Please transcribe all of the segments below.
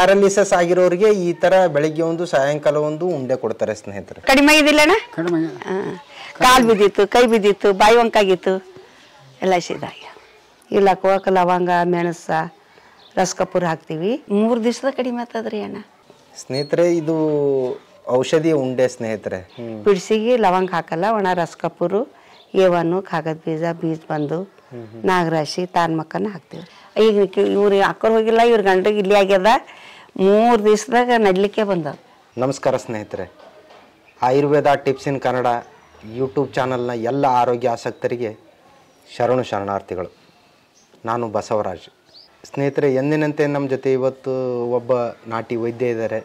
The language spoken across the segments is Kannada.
ಪ್ಯಾರಲಿಸಸ್ ಆಗಿರೋರಿಗೆ ಈ ತರ ಬೆಳಿಗ್ಗೆ ಒಂದು ಸಾಯಂಕಾಲ ಒಂದು ಉಂಡೆ ಕೊಡ್ತಾರೆ ಸ್ನೇಹಿತರೆ. ಕಡಿಮೆ ಇದಿಲ್ಲಣ್ಣ? ಕಡಿಮೆ. ಕಾಲು ಬಿದ್ದಿತ್ತು ಕೈ ಬಿದ್ದಿತ್ತು ಬಾಯಿ ಒಂಕಾಗಿತ್ತು ಎಲ್ಲ ಸಿದಾಗ ಇಲ್ಲ ಕೋಕ ಲವಂಗ ಮೆಣಸ ರಸಕಪೂರ್ ಹಾಕ್ತೀವಿ. ಮೂರು ದಿವಸದ ಕಡಿಮೆ ಆಗ್ತದ್ರಿ ಅಣ್ಣ. ಸ್ನೇಹಿತರೆ ಇದು ಔಷಧಿ ಉಂಡೆ ಸ್ನೇಹಿತರೆ. ಬಿಡಿಸಿಗೆ ಲವಂಗ ಹಾಕಲ್ಲ ಒಣ ರಸಕಪೂರು ಏವನ್ನು ಕಾಗದ ಬೀಜ ಬೀಜ ಬಂದು ನಾಗರಾಶಿ ತಾನ್ಮಕ್ಕನ ಹಾಕ್ತೀವಿ. ಈಗ ಇವ್ರು ಅಕ್ಕರ್ ಹೋಗಿಲ್ಲ, ಇವ್ರ ಗಂಡಗೆ ಇಲ್ಲಿ ಆಗ್ಯದ. ಮೂರು ದಿವಸದಾಗ ನಡ್ಲಿಕ್ಕೆ ಬಂದ ನಮಸ್ಕಾರ ಸ್ನೇಹಿತರೆ. Ayurveda tips in Kannada YouTube ಚಾನಲ್ನ ಎಲ್ಲ ಆರೋಗ್ಯ ಆಸಕ್ತರಿಗೆ ಶರಣು ಶರಣಾರ್ಥಿಗಳು. ನಾನು ಬಸವರಾಜ್. ಸ್ನೇಹಿತರೆ, ಎಂದಿನಂತೆ ನಮ್ಮ ಜೊತೆ ಇವತ್ತು ಒಬ್ಬ ನಾಟಿ ವೈದ್ಯ ಇದ್ದಾರೆ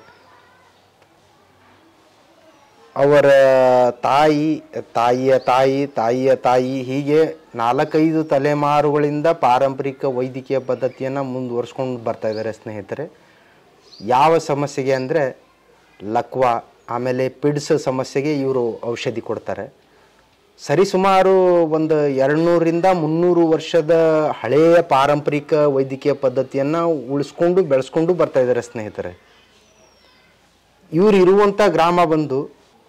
ಅವರ ತಾಯಿ, ತಾಯಿಯ ತಾಯಿ ತಾಯಿಯ ತಾಯಿ ಹೀಗೆ ನಾಲ್ಕೈದು ತಲೆಮಾರುಗಳಿಂದ ಪಾರಂಪರಿಕ ವೈದ್ಯಕೀಯ ಪದ್ಧತಿಯನ್ನು ಮುಂದುವರ್ಸ್ಕೊಂಡು ಬರ್ತಾ ಇದ್ದಾರೆ ಸ್ನೇಹಿತರೆ. ಯಾವ ಸಮಸ್ಯೆಗೆ ಅಂದರೆ ಲಕ್ವ, ಆಮೇಲೆ ಪಿಡ್ಸ್ ಸಮಸ್ಯೆಗೆ ಇವರು ಔಷಧಿ ಕೊಡ್ತಾರೆ. ಸರಿಸುಮಾರು ಒಂದು ಎರಡುನೂರಿಂದ ಮುನ್ನೂರು ವರ್ಷದ ಹಳೆಯ ಪಾರಂಪರಿಕ ವೈದ್ಯಕೀಯ ಪದ್ಧತಿಯನ್ನು ಉಳಿಸ್ಕೊಂಡು ಬೆಳೆಸ್ಕೊಂಡು ಬರ್ತಾ ಇದ್ದಾರೆ ಸ್ನೇಹಿತರೆ. ಇವರು ಇರುವಂಥ ಗ್ರಾಮ ಬಂದು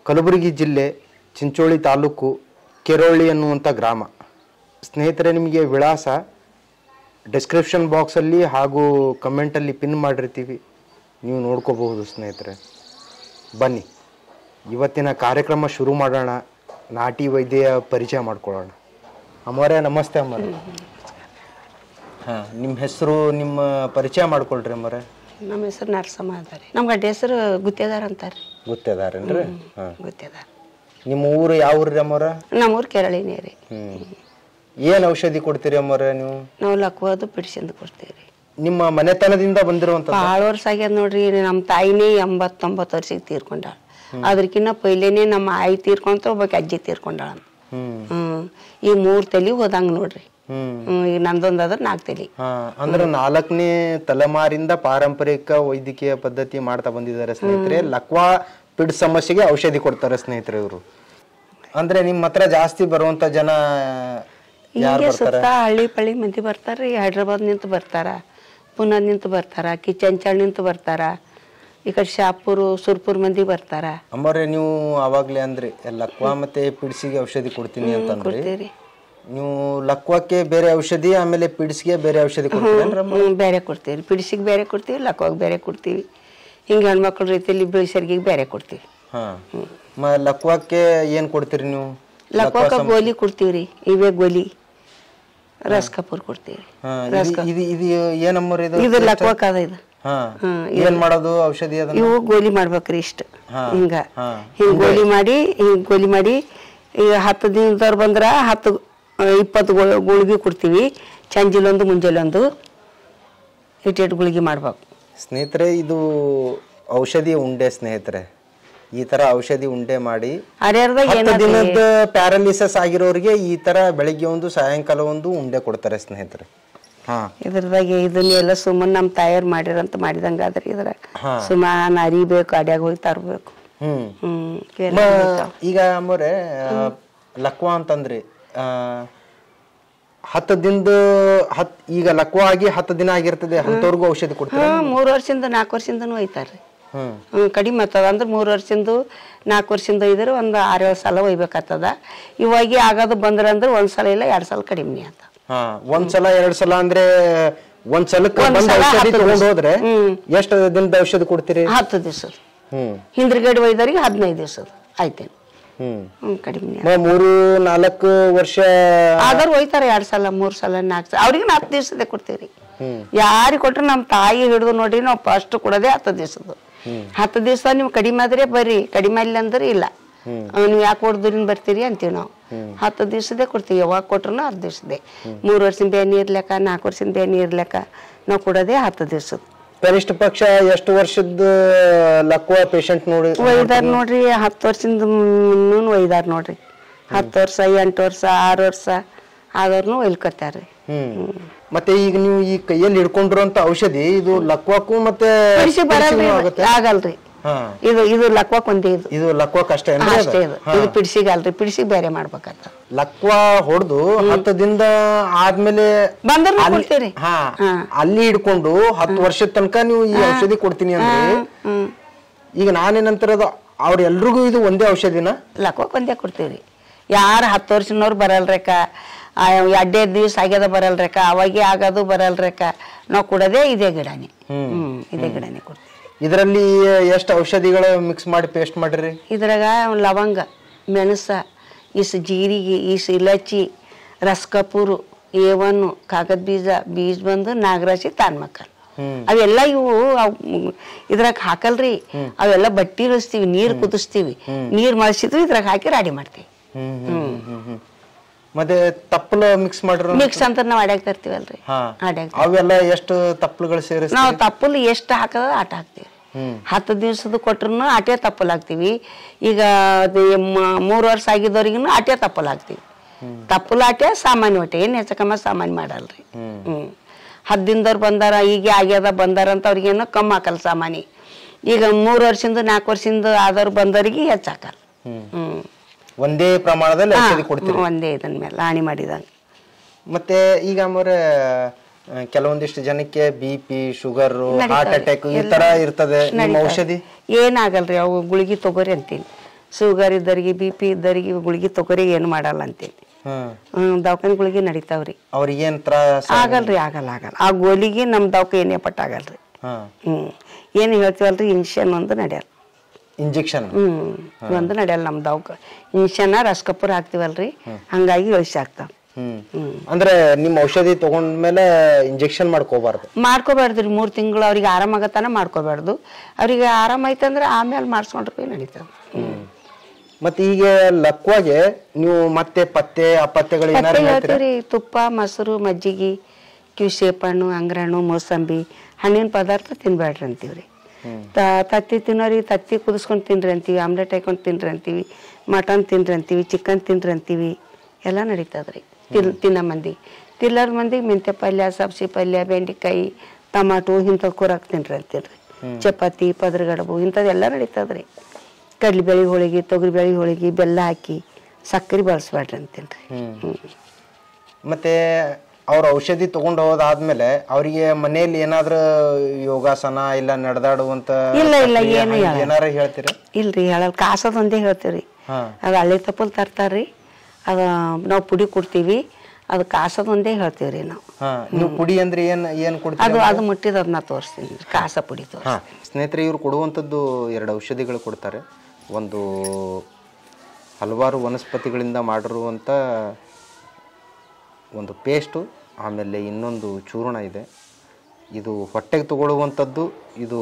ಕಲಬುರಗಿ ಜಿಲ್ಲೆ ಚಿಂಚೋಳಿ ತಾಲೂಕು ಕೆರೋಳಿ ಅನ್ನುವಂಥ ಗ್ರಾಮ. ಸ್ನೇಹಿತರೆ ನಿಮಗೆ ವಿಳಾಸ ಡಿಸ್ಕ್ರಿಪ್ಷನ್ ಬಾಕ್ಸಲ್ಲಿ ಹಾಗೂ ಕಮೆಂಟಲ್ಲಿ ಪಿನ್ ಮಾಡಿರ್ತೀವಿ. ನೀವು ನೋಡ್ಕೋಬಹುದು ಸ್ನೇಹಿತರೆ. ಬನ್ನಿ. ಇವತ್ತಿನ ಕಾರ್ಯಕ್ರಮ ಶುರು ಮಾಡೋಣ. ನಾಟಿ ವೈದ್ಯ ಪರಿಚಯ ಮಾಡ್ಕೊಳ್ಳೋಣ. ಅಮ್ಮರೇ ನಮಸ್ತೆ ಅಮ್ಮರೇ ಹಾಂ ನಿಮ್ಮ ಹೆಸರು ನಿಮ್ಮ ಪರಿಚಯ ಮಾಡ್ಕೊಳ್ರಿ ಅಮ್ಮರೇ ನಮ್ಮ ಹೆಸರು ನರಸಮ್ಮ ಅಂತಾರೆ ನಮ್ಮ ಗಡ್ಡೆ ಹೆಸರು ಗುತ್ತೇದಾರ ಅಂತಾರೆ. ಗೊತ್ತಿದಾರೇನ್ರಿ ಹಾಂ. ಗುತ್ತೇದಾರ ನಿಮ್ಮ ಊರು ಯಾವ ಊರ್ರಿ ಅಮ್ಮರ ನಮ್ಮೂರು ಕೆರಳಿನೇ ರೀ. ಏನು ಔಷಧಿ ಕೊಡ್ತೀರಿ ಅಮ್ಮರ ನೀವು? ನಾವು ಲಕ್ವಾದು ಪಿಡಿಸಿಂದು ಕೊಡ್ತೀವಿ ರೀ ನಿಮ್ಮ ಮನೆತನದಿಂದ ಬಂದಿರುವಂತ ಭಾಳ ವರ್ಷ ಆಗ್ಯದ ನೋಡ್ರಿ ನಮ್ಮ ತಾಯಿನೇ ಎಂಬತ್ತೊಂಬತ್ತು ವರ್ಷಕ್ಕೆ ತೀರ್ಕೊಂಡಾಳ. ಅದ್ರಕಿನ್ನ ಪೈಲೇನೆ ನಮ್ಮ ಆಯಿ ತೀರ್ಕೊಂತ ಒಬ್ಬಾಕಿ ಅಜ್ಜಿ ತೀರ್ಕೊಂಡಾಳ ಹ್ಮ್. ಈ ಮೂರ್ ತಲೆ ಹೋದಂಗ ನೋಡ್ರಿ. ಈಗ ನಂದೊಂದು ಅದ್ರ ನಾಲ್ಕು ತಲೆ ಹಾ ಅಂದ್ರೆ ನಾಲ್ಕನೇ ತಲೆಮಾರಿಂದ ಪಾರಂಪರಿಕ ವೈದ್ಯಕೀಯ ಪದ್ಧತಿ ಮಾಡ್ತಾ ಬಂದಿದ್ದಾರೆ ಸ್ನೇಹಿತರೆ. ಲಕ್ವಾ ಪಿಡ್ ಸಮಸ್ಯೆಗೆ ಔಷಧಿ ಕೊಡ್ತಾರೆ ಸ್ನೇಹಿತರೆ ಇವರು. ಅಂದ್ರೆ ನಿಮ್ಮ ಹತ್ರ ಜಾಸ್ತಿ ಬರುವಂತ ಜನ ಯಾರು ಬರ್ತಾರೆ? ಸುತ್ತ ಹಳ್ಳಿ ಪಳ್ಳಿ ಮಂದಿ ಬರ್ತಾರ್ರಿ ಹೈದ್ರಾಬಾದ್ ನಿಂತು ಬರ್ತಾರ ಪುನಾ ನಿಂತು ಬರ್ತಾರ ಕಿಚನ್ಚಾಳ್ ನಿಂತು ಬರ್ತಾರ ಈ ಕಡೆ ಶಾಪುರು ಸುರ್ಪುರ್ ಮಂದಿ ಬರ್ತಾರ. ಅಮ್ಮರೇ ನೀವು ಅವಾಗ್ಲೇ ಅಂದ್ರಿ ಲಕ್ವಾ ಮತ್ತೆ ಪಿಡ್ಸಿಗೆ ಔಷಧಿ ಕೊಡ್ತೀನಿ ಅಂತ ಕೊಡ್ತೀರಿ. ನೀವು ಲಕ್ವಾಕ್ಕೆ ಬೇರೆ ಔಷಧಿ ಆಮೇಲೆ ಪಿಡ್ಸ್ಗೆ ಬೇರೆ ಔಷಧಿ ಕೊಡ್ತೀವಿ ಬೇರೆ ಕೊಡ್ತೀವಿ. ಪಿಡಿಸಿಗೆ ಬೇರೆ ಕೊಡ್ತೀವಿ ಲಕ್ವಾಗೆ ಬೇರೆ ಕೊಡ್ತೀವಿ. ಹಿಂಗೆ ಹೆಣ್ಮಕ್ಳ ರೀತಿಯಲ್ಲಿ ಬಿಳಿಸರ್ಗಿಗೆ ಬೇರೆ ಕೊಡ್ತೀವಿ. ಹಾ. ಮ ಲಕ್ವಾಕ್ಕೆ ಏನು ಕೊಡ್ತೀರಿ ನೀವು? ಲಕ್ವಾಕ ಗೋಲಿ ಕೊಡ್ತೀವಿ ರೀ ಇವೇ ಗೋಲಿ. ರಸ್ ಕಪೂರ್ ಕೊಡ್ತೀವಿ ಇದು- ಇದು ಇದು ಇದು? ಇದು ಲಕ್ವಕ್ಕ ಅದ ಇದು. ಹಾ. ಏನ್ ಮಾಡೋದು ಔಷಧಿ ಇವು ಗೋಲಿ ಮಾಡ್ಬೇಕ್ರಿ ಇಷ್ಟ. ಹಿಂಗ. ಹಿಂಗ್ ಗೋಲಿ ಮಾಡಿ ಹಿಂಗ್ ಗೋಲಿ ಮಾಡಿ ಈಗ ಹತ್ತು ದಿನದವ್ರು ಬಂದ್ರ ಹತ್ತು ಇಪ್ಪತ್ತು ಗುಳಿಗೆ ಕೊಡ್ತೀವಿ. ಚಂಜಿಲೊಂದು ಮುಂಜಾಲೊಂದು. ಇಟ್ಟು ಗುಳಿಗೆ ಮಾಡ್ಬೇಕು. ಸ್ನೇಹಿತರೆ ಇದು ಔಷಧಿ ಉಂಡೆ ಸ್ನೇಹಿತರೆ. ಈ ತರ ಔಷಧಿ ಉಂಡೆ ಮಾಡಿ ದಿನದ ಪ್ಯಾರಾಲಿಸಿಸ್ ಆಗಿರೋರಿಗೆ ಈ ತರ ಬೆಳಿಗ್ಗೆ ಒಂದು ಸಾಯಂಕಾಲ ಒಂದು ಉಂಡೆ ಕೊಡ್ತಾರೆ ಸ್ನೇಹಿತರೆ. ಇದ್ರದಾಗ ಇದನ್ನೆಲ್ಲ ಸುಮ್ಮನೆ ನಮ್ಮ ತಾಯರ್ ಮಾಡಿರಂತ ಮಾಡಿದಂಗ ಆದ್ರೆ ಇದ್ರ ಹಾ. ಸುಮ್ಮನೆ ಅರಿಬೇಕು ಅಡ್ಯಾಗ ಹೋಗಿ ತರ್ಬೇಕು. ಹ್ಮ್. ಈಗ ಅಮ್ಮರೆ ಲಕ್ವಾ ಅಂತಂದ್ರಿ. ಹತ್ತು ದಿನದ ಹತ್ ಈಗ ಲಕ್ವ ಆಗಿ ಹತ್ತು ದಿನ ಆಗಿರ್ತದೆ ಅಂತವ್ರಿಗೂ ಔಷಧಿ ಕೊಡ್ತಾರೆ? ಮೂರು ವರ್ಷದಿಂದ ನಾಲ್ಕು ವರ್ಷದಿಂದನೂ ಒಯ್ತಾರ್ರಿ ಹ್ಮ್. ಹ್ಮ್ ಕಡಿಮೆ ಆಗ್ತದ. ಅಂದ್ರೆ ಮೂರು ವರ್ಷದಿಂದ ನಾಲ್ಕು ವರ್ಷದಿಂದ ಒಯ್ದ್ರೆ ಒಂದು ಆರು ಏಳು ಸಲ ಒಯ್ಬೇಕಾಗ್ತದ. ಇವಾಗ ಆಗೋದು ಬಂದ್ರೆ ಅಂದ್ರೆ ಒಂದು ಸಲ ಇಲ್ಲ ಎರಡು ಸಲ ಕಡಿಮೆ ಅಂತ ಒಂದ್ ಸಲ ಎರಡ್ ಸಲ ಅಂದ್ರೆ ಒಂದ್ ಸಲಕ್ಕೆ ಔಷಧಿ ತಗೊಂಡ್ ದಿವ್ಸ. ಹೋದ್ರೆ ಎಷ್ಟು ದಿನದ ಔಷಧಿ ಕೊಡ್ತೀರಿ? ಹತ್ತು ದಿವಸದ ಹ್ಮ್. ಹಿಂದ್ರಗಡೆ ಒಯ್ದವ್ರಿಗೆ ಹದಿನೈದು ದಿವಸದ ಆಯ್ತೇನು. ಕಡಿಮೆ ಮೂರು ನಾಲ್ಕು ವರ್ಷ ಆದ್ರೆ ಒಯ್ತಾರ ಎರಡ್ ಸಲ ಮೂರ್ ಸಲ ನಾಲ್ಕು ಸಲ. ಅವ್ರಿಗೆ ಹತ್ತು ದಿವಸದೇ ಕೊಡ್ತೀವಿ ಹ್ಮ್. ಯಾರಿಗೆ ಕೊಟ್ರೆ ನಮ್ಮ ತಾಯಿ ಹಿಡಿದು ನೋಡ್ರಿ ನಾವು ಫಸ್ಟ್ ಕೊಡೋದೇ ಹತ್ತು ದಿವಸದ್ದು. ಹತ್ತು ದಿವಸ ನೀವು ಕಡಿಮೆ ಆದ್ರೆ ಬರ್ರಿ. ಕಡಿಮೆ ಇಲ್ಲ ಅಂದ್ರೆ ಇಲ್ಲ. ನೀವು ಯಾಕೆ ಹೊಡೆದ್ರಿಂದ ಬರ್ತೀರಿ ಅಂತೀವಿ ನಾವು. ಹತ್ತು ದಿವಸದೇ ಕೊಡ್ತೀವಿ. ಯಾವಾಗ ಕೊಟ್ರು ಹತ್ತು ದಿವಸದೇ. ಮೂರು ವರ್ಷದ ಬೇನಿ ಇರ್ಲಕ್ಕ ನಾಲ್ಕು ವರ್ಷದ ಬೇನಿ ಇರ್ಲಕ್ಕ ನಾವು ಕೊಡೋದೇ ಹತ್ತು ದಿವಸದ ಕನಿಷ್ಠ ಪಕ್ಷ ಎಷ್ಟು ವರ್ಷದ ಲಕ್ವ ಪೇಷಂಟ್ ನೋಡಿ ಒಯ್ದಾರ ನೋಡ್ರಿ ಹತ್ತು ವರ್ಷದಿಂದ ಮುನ್ನೂನು ಒಯ್ದಾರ ನೋಡ್ರಿ. ಹತ್ತು ವರ್ಷ ಎಂಟು ವರ್ಷ ಆರು ವರ್ಷ ಆದವ್ರನ್ನು ಒಯ್ಕೊತಾರ್ರಿ ಮತ್ತೆ ಈಗ ನೀವು ಈ ಕೈಯಲ್ಲಿ ಹಿಡ್ಕೊಂಡಿರುವಂತ ಔಷಧಿ ಇದು ಲಕ್ವಾಕು ಮತ್ತೆ ಆಗಲ್ರಿ. ಇದು ಇದು ಲಕ್ವಾ ಒಂದೇ ಇದು. ಇದು ಲಕ್ವಕ್ ಅಷ್ಟೇ ಅಷ್ಟೇ ಇದು. ಇದು ಪಿಡ್ಸಿಗೆ ಅಲ್ರಿ ಪಿಡ್ಸಿಗೆ ಬೇರೆ ಮಾಡ್ಬೇಕಾಗ್ತದ ಲಕ್ವಾ ಹೊಡೆದು ಹತ್ತು ದಿನದ ಆದ್ಮೇಲೆ ಬಂದ್ರೆ ಅಲ್ಲಿ- ಹಾ. ಹಿಡ್ಕೊಂಡು ಹತ್ತು ವರ್ಷದ ತನಕ ನೀವು ಈ ಔಷಧಿ ಕೊಡ್ತೀನಿ ಅಂದ್ರೆ. ಈಗ ನಾನೇನಂತಿರೋದು ಅವ್ರ ಎಲ್ರಿಗೂ ಇದು ಒಂದೇ ಔಷಧಿನ? ಲಕ್ವಾ ಒಂದೇ ಕೊಡ್ತೀವ್ರಿ. ಯಾರು ಹತ್ತು ವರ್ಷನವ್ರು ಬರಲ್ರೇಕ? ಎರಡೇ ದಿವ್ಸ ಆಗ್ಯದ ಬರಲ್ರೇಕ? ಅವಾಗೆ ಆಗೋದು ಬರಲ್ರೇಕ? ನಾವು ಕೊಡೋದೇ ಇದೇ ಗಿಡನೇ. ಹ್ಮ್. ಇದೇ ಗಿಡನೇ ಕೊಡ್ತೀವಿ. ಇದರಲ್ಲಿ ಎಷ್ಟು ಔಷಧಿಗಳು ಮಿಕ್ಸ್ ಮಾಡಿ ಪೇಸ್ಟ್ ಮಾಡಿರಿ? ಇದ್ರಾಗ ಲವಂಗ ಮೆಣಸ ಇಸ್ ಜೀರಿಗೆ ಇಸ್ ಇಲಚಿ ರಸ್ಕಪೂರು ಏವನ್ನು ಕಾಗದ ಬೀಜ ಬೀಜ ಬಂದು ನಾಗರಾಶಿ ತಾನ್ಮಕ್ಕಲ್. ಅವೆಲ್ಲ ಇವು ಇದ್ರಾಗ ಹಾಕಲ್ರಿ. ಅವೆಲ್ಲ ಬಟ್ಟಿ ಇಳಿಸ್ತೀವಿ ನೀರ್ ಕುದಿಸ್ತೀವಿ. ನೀರ್ ಮಳಸಿದ್ರು ಇದ್ರಾಗ ಹಾಕಿ ರೆಡಿ ಮಾಡ್ತೀವಿ. ಹ್ಮ್. ಮತ್ತೆ ತಪ್ಪಲ ಮಿಕ್ಸ್ ಮಾಡಿರೋ ಮಿಕ್ಸ್ ಅಂತ ನಾವು ಅಡ್ಯಾಗ ತರ್ತೀವಲ್ರಿ. ಅಡ್ಯಾಗ ಅವೆಲ್ಲ ಎಷ್ಟು ತಪ್ಪಲುಗಳು ಸೇರಿಸ್ ನಾವು ತಪ್ಪಲು ಎಷ್ಟು ಹಾಕದ ಆಟ ಹಾಕ್ತೀವಿ. ಹತ್ತು ದಿವಸದ ಕೊಟ್ರು ಆಟೇ ತಪ್ಪಲ್ ಹಾಕ್ತೀವಿ. ಈಗ ಮೂರು ವರ್ಷ ಆಗಿದ್ದವ್ರಿಗೂ ಆಟೇ ತಪ್ಪಲ್ ಹಾಕ್ತೀವಿ. ತಪ್ಪಲ್ ಆಟೆ ಸಾಮಾನ್ಯ ಹೊಟ್ಟೆ ಏನು ಹೆಚ್ಚಕಮ್ಮ ಸಾಮಾನ್ಯ ಮಾಡಲ್ರಿ. ಹ್ಮ್. ದಿನದವ್ರು ಬಂದಾರ ಈಗ ಆಗ್ಯದ ಬಂದಾರ ಅಂತ ಅವ್ರಿಗೇನು ಕಮ್ಮಿ ಹಾಕಲ್ಲ ಸಾಮಾನಿ ಈಗ ಮೂರು ವರ್ಷದಿಂದ ನಾಲ್ಕು ವರ್ಷದಿಂದ ಆದವ್ರು ಬಂದವರಿಗೆ ಹೆಚ್ಚು ಹಾಕಲ್ಲ. ಒಂದೇ ಪ್ರಮಾಣದಲ್ಲಿ ಔಷಧಿ ಕೊಡ್ತೀವಿ ಒಂದೇ ಇದನ್ ಮೇಲೆ ಹಾನಿ ಮಾಡಿದಂಗೆ. ಮತ್ತೆ ಈಗ ಅಮ್ಮವ್ರೆ ಆ, ಕೆಲವೊಂದಿಷ್ಟು ಜನಕ್ಕೆ B P sugar heart attack ಈ ತರ ಇರ್ತದೆ. ನಿಮ್ಮ ಔಷಧಿ? ಏನಾಗಲ್ರಿ ಅವು ಗುಳಿಗೆ ತಗೋರಿ ಅಂತೀನಿ. ಶುಗರ್ ಇದ್ದರಿಗೆ ಬಿ ಪಿ ಇದ್ದರಿಗೆ ಗುಳಿಗೆ ತಗೋರಿ ಏನು ಮಾಡಲ್ಲ ಅಂತೀನಿ. ಹ್ಮ್ ದವಾಖಾನೆ ಗುಳಿಗೆ ನಡೀತಾವ್ರಿ. ಅವ್ರಿಗೆ ಏನ್ ತ್ರಾಸ? ಆಗಲ್ರಿ ಆಗಲ್ಲ ಆಗಲ್ಲ. ಆ ಗೋಲಿಗೆ ನಮ್ಮ ದವಾಖಾನೆ ಏನೇ ಪಟ್ಟ ಆಗಲ್ರಿ ಹ್ಮ್. ಏನು ಹೇಳ್ತೀವಲ್ರಿ ಇಂಜೆಕ್ಷನ್ ಒಂದು ನಡೆಯಲ್ಲ ಇಂಜೆಕ್ಷನ್ ಹ್ಮ್. ಒಂದು ನಡೆಯಲ್ಲ ನಮ್ದು ದವಕ ಇಂಜೆಕ್ಷನ್ ರಸಕಪೂರ ಹಾಕ್ತಿವಲ್ರಿ ಹಂಗಾಗಿ ಇಳಿಸಿ ಆಗ್ತಾವ ಅಂದ್ರೆ ನಿಮ್ಮ ಔಷಧಿ ತಗೊಂಡ್ಮೇಲೆ ಇಂಜೆಕ್ಷನ್ ಮಾಡ್ಕೋಬಾರ್ದು. ಮಾಡ್ಕೋಬಾರ್ದ್ರಿ ಮೂರು ತಿಂಗಳು ಅವ್ರಿಗೆ ಆರಾಮಾಗತ್ತಾನ ಮಾಡ್ಕೋಬಾರ್ದು. ಅವ್ರಿಗೆ ಆರಾಮ ಐತಂದ್ರೆ ಆಮೇಲೆ ಮಾಡಿಸ್ಕೊಂಡ್ರೆ ನಡೀತಾವ ಹ್ಮ್. ಮತ್ತೆ ಈಗ ಲಕ್ವಾಗೆ ನೀವು ಮತ್ತೆ ಪತ್ತೆ ಅಪತ್ತೆಗಳು ಹೇಳ್ತೀರಾ? ತುಪ್ಪ ಮೊಸರು ಮಜ್ಜಿಗೆ ಕಿವ್ಸೇಪ್ ಹಣ್ಣು ಮೋಸಂಬಿ ಹಣ್ಣಿನ ಪದಾರ್ಥ ತಿನ್ಬೇಡ್ರಿ ಅಂತೀವ್ರಿ. ತತ್ತಿ ತಿನ್ನೋರಿಗೆ ತತ್ತಿ ಕುದಿಸ್ಕೊಂಡು ತಿನ್ರಿ ಅಂತೀವಿ ಆಮ್ಲೆಟ್ ಹಾಕೊಂಡು ತಿನ್ರಿ ಅಂತೀವಿ ಮಟನ್ ತಿನ್ರಿ ಅಂತೀವಿ ಚಿಕನ್ ತಿನ್ರಿ ಅಂತೀವಿ ಎಲ್ಲ ನಡೀತದ್ರಿ. ತಿನ್ ತಿನ್ನೋ ಮಂದಿ. ತಿಲ್ಲರ್ ಮಂದಿಗೆ ಮೆಂತ್ಯ ಪಲ್ಯ ಸಬ್ಸಿ ಪಲ್ಯ ಬೆಂಡೆಕಾಯಿ ಟಮಾಟೊ ಇಂಥವು ಕೂರಾಕ್ ತಿನ್ರಿ ಅಂತೀರಿ ಚಪಾತಿ ಪದ್ರಗಡಬು ಇಂಥದ್ದೆಲ್ಲ ನಡೀತದ್ರಿ. ಕಡ್ಲಿಬೇಳೆ ಹೋಳಿಗೆ ತೊಗರಿಬೇಳೆ ಹೋಳಿಗೆ ಬೆಲ್ಲ ಹಾಕಿ ಸಕ್ಕರೆ ಬಳಸ್ಬೇಡ್ರಿ ಅಂತೀನಿ ಹ್ಮ್. ಮತ್ತೆ ಅವ್ರ ಔಷಧಿ ತಗೊಂಡು ಹೋದಾದ್ಮೇಲೆ ಅವರಿಗೆ ಮನೆಯಲ್ಲಿ ಏನಾದ್ರೂ ಯೋಗಾಸನ ಇಲ್ಲ ನಡೆದಾಡುವಂತ ಇಲ್ಲ, ಇಲ್ಲ, ಏನು. ಏನಾರ ಹೇಳ್ತೀರಿ? ಇಲ್ರಿ ಹೇಳಲ್ ಕಾಸದೊಂದೇ ಹೇಳ್ತೀವ್ರಿ. ಅದು ಹಳ್ಳಿ ತಪ್ಪಲ್ ತರ್ತಾರ್ರಿ. ಅದ ನಾವು ಪುಡಿ ಕೊಡ್ತೀವಿ. ಅದು ಕಾಸದೊಂದೇ ಹೇಳ್ತೀವ್ರಿ ನಾವು. ನೀವು ಪುಡಿ ಅಂದ್ರೆ ಏನ್ ಏನ್ ಕೊಡ್ತೀರಾ ಅದು ಅದು ಮುಟ್ಟಿದ ಅದನ್ನ ತೋರಿಸ್ತೀನಿ ಕಾಸ ಪುಡಿ ತೋರಿಸ್ತೀನಿ. ಸ್ನೇಹಿತರೆ ಇವ್ರು ಕೊಡುವಂಥದ್ದು ಎರಡು ಔಷಧಿಗಳು ಕೊಡ್ತಾರೆ. ಒಂದು ಹಲವಾರು ವನಸ್ಪತಿಗಳಿಂದ ಮಾಡಿರುವಂಥ ಒಂದು ಪೇಸ್ಟು ಆಮೇಲೆ ಇನ್ನೊಂದು ಚೂರ್ಣ ಇದೆ. ಇದು ಹೊಟ್ಟೆಗೆ ತಗೊಳ್ಳುವಂಥದ್ದು ಇದು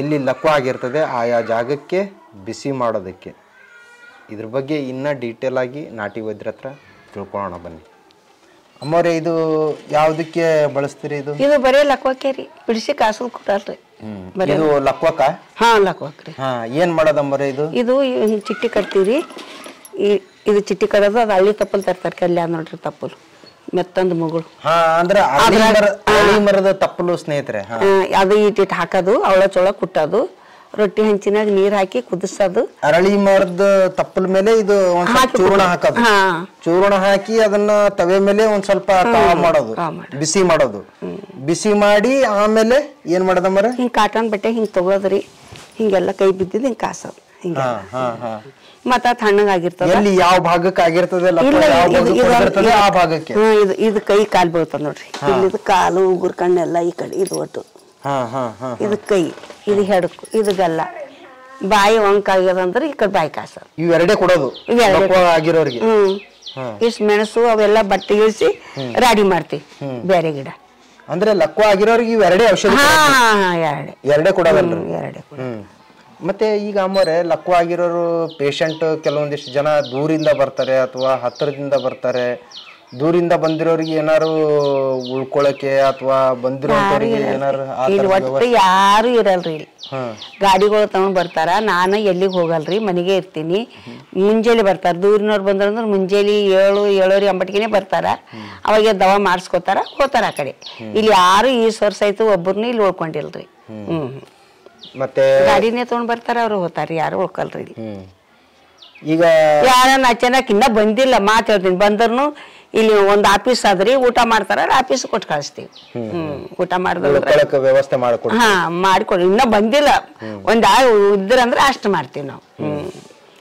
ಎಲ್ಲಿ ಲಕ್ವ ಆಗಿರ್ತದೆ ಆಯಾ ಜಾಗಕ್ಕೆ ಬಿಸಿ ಮಾಡೋದಕ್ಕೆ. ಇದ್ರ ಬಗ್ಗೆ ಇನ್ನೂ ಡೀಟೇಲ್ ಆಗಿ ನಾಟಿ ವೈದ್ಯರ ಹತ್ರ ತಿಳ್ಕೊಳ್ಳೋಣ ಬನ್ನಿ. ಅಮ್ಮವ್ರೆ ಇದು ಯಾವುದಕ್ಕೆ ಬಳಸ್ತೀರಿ ಇದು? ಇದು ಬರೀ ಲಕ್ವಕ್ಕೆ ರೀ. ಬಿಡಿಸಿ ಕಾಸು ಕೊಡಲ್ರಿ. ಇದು ಲಕ್ವಕ ಹಾ ಲಕ್ವಕ್ರಿ ಹಾ ಏನ್ ಮಾಡೋದಮ್ಮರೆ ಇದು? ಇದು ಚಿಟ್ಟಿ ಕಟ್ತೀವಿ. ಈ ಇದು ಚಿಟ್ಟಿ ಕಡದ ಅದು ಹಳ್ಳಿ ತಪ್ಪಲ್ ತರ್ತಾರೆ ಕಲ್ಯಾಣ ನೋಡ್ರಿ ತಪ್ಪಲು. ಮೆತ್ತಂದು ಮಗಳು. ಅಂದ್ರೆ ಮರದ ತಪ್ಪಲು ಸ್ನೇಹಿತರೆ ಅದು ಇಟ್ಟಿಟ್ಟು ಹಾಕೋದು ಅವಳ ಚೊಳ ಕುಟ್ಟೋದು ರೊಟ್ಟಿ ಹಂಚಿನಾಗ ನೀರ್ ಹಾಕಿ ಕುದಿಸೋದು. ಅರಳಿ ಮರದ ತಪ್ಪಲ ಮೇಲೆ ಇದು ಒಂದ್ ಚೂರ್ಣ ಹಾಕೋದು. ಚೂರ್ಣ ಹಾಕಿ ಅದನ್ನ ತವೆ ಮೇಲೆ ಒಂದ್ ಸ್ವಲ್ಪ ತಾವ ಮಾಡೋದು ಮಾಡೋದು. ಬಿಸಿ ಮಾಡೋದು. ಬಿಸಿ ಮಾಡಿ ಆಮೇಲೆ ಏನ್ ಮಾಡೋದಮ್ಮರೆ ಹಿಂಗ್ ಕಾಟನ್ ಬಟ್ಟೆ ಹಿಂಗ್ ತಗೋದ್ರಿ ಹಿಂಗೆಲ್ಲ ಕೈ ಬಿದ್ದಿದ್ ಹಿಂಗ್ ಕಾಸೋದು ಹಿಂಗೆ ಹಾ ಹಾ ಹಾ. ಮತ್ತ ತಣ್ಣಗಾಗಿರ್ತದ? ಎಲ್ಲಿ ಯಾವ ಭಾಗಕ್ಕೆ ಆಗಿರ್ತದೆ ಲಕ್ವ ಯಾವ ಇದು- ಭಾಗಕ್ಕೆ ಇದು- ಹೊಡ್ದಿರ್ತದೆ ಇದು- ಆ ಭಾಗಕ್ಕೆ. ಇದು ಇದು ಕೈ ಕಾಲು ಬೀಳ್ತದ ನೋಡ್ರಿ. ಇಲ್ಲಿದು ಕಾಲು ಉಗುರ್ ಕಣ್ಣೆಲ್ಲ ಈ ಕಡೆ ಇದು ಒಟ್ಟು. ಇದು ಕೈ ಇದು ಹೆಡಕು ಇದು ಗಲ್ಲ ಬಾಯಿ ಒಂಕ್ ಆಗ್ಯದಂದ್ರೆ ಈ ಕಡೆ ಬಾಯಿ ಕಾಸ. ಇವೆರಡೇ ಕೊಡೋದು ಆಗಿರೋರಿಗೆ. ಹ್ಮ್. ಇಷ್ಟು ಮೆಣಸು ಅವೆಲ್ಲ ಬಟ್ಟೆ ಇಳಿಸಿ ರಾಡಿ ಮಾಡ್ತೀವಿ ಬೇರೆ ಗಿಡ. ಅಂದ್ರೆ ಲಕ್ವ ಆಗಿರೋರಿಗೆ ಇವೆರಡೇ ಔಷಧಿ ಎರಡೆ. ಎರಡೇ ಕೊಡೋದಲ್ರಿ. ಎರಡೆ ಮತ್ತೆ ಈಗ ಅಮ್ಮವ್ರೆ ಲಕ್ವ ಆಗಿರೋರು ಪೇಷಂಟ್ ಕೆಲವೊಂದಿಷ್ಟು ಜನ ದೂರಿಂದ ಬರ್ತಾರೆ ಅಥವಾ ಹತ್ತಿರದಿಂದ ಬರ್ತಾರೆ. ದೂರಿಂದ ಬಂದಿರೋರಿಗೆ ಏನಾರು ಉಳ್ಕೊಳಕ್ಕೆ ಅಥವಾ ಬಂದಿರೋರಿಗೆ ಏನಾರು ಆ ಇಲ್ಲಿ ಥರದ ಒಟ್ಟು ಯಾರು ಇರಲ್ರಿ ಇಲ್ಲಿ. ಗಾಡಿಗಳು ತಗೊಂಡ್ ಬರ್ತಾರ ನಾನು ಎಲ್ಲಿಗೆ ಹೋಗಲ್ರಿ ಮನೆಗೆ ಇರ್ತೀನಿ. ಮುಂಜಾನೆ ಬರ್ತಾರ ದೂರಿನವ್ರು ಬಂದ್ರಂದ್ರ ಮುಂಜಾನೆ ಏಳು ಏಳೂವರೆ ಅಂಬಟ್ಗೆನೆ ಬರ್ತಾರ. ಅವಾಗ ದವ ಮಾಡಿಸ್ಕೋತಾರ ಹೋತಾರ ಆ ಕಡೆ. ಇಲ್ಲಿ ಯಾರು ಈ ವರ್ಷ ಆಯ್ತು ಒಬ್ಬರನ್ನ ಇಲ್ಲಿ ಉಳ್ಕೊಂಡಿಲ್ರಿ. ಹ್ಮ್. ಮತ್ತೆ ಗಾಡಿನೇ ತಗೊಂಡ್ ಬರ್ತಾರ ಅವ್ರು ಹೋಗ್ತಾರ ಯಾರು ಉಳ್ಕಲ್ರಿ ಹ್ಮ್. ಈಗ ಯಾರ ಚೆನ್ನಾಗಿ ಇನ್ನ ಬಂದಿಲ್ಲ ಮಾತು ಹೇಳ್ತೀನಿ. ಬಂದ್ರು ಇಲ್ಲಿ ಒಂದ್ ಆಫೀಸ್ ಆದ್ರಿ ಊಟ ಮಾಡ್ತಾರ ಆಫೀಸ್ ಕೊಟ್ಟು ಕಳಿಸ್ತೀವಿ. ಹ್ಮ್ ಊಟ ಮಾಡಿದ್ರೆ ವ್ಯವಸ್ಥೆ ಮಾಡಿಕೊಡಿ. ಹಾ ಮಾಡ್ಕೊಡಿ. ಇನ್ನ ಬಂದಿಲ್ಲ. ಒಂದ್ ಆಳ್ ಇದ್ರಂದ್ರ ಅಷ್ಟ್ ಮಾಡ್ತೀವಿ ನಾವು. ಹ್ಮ್.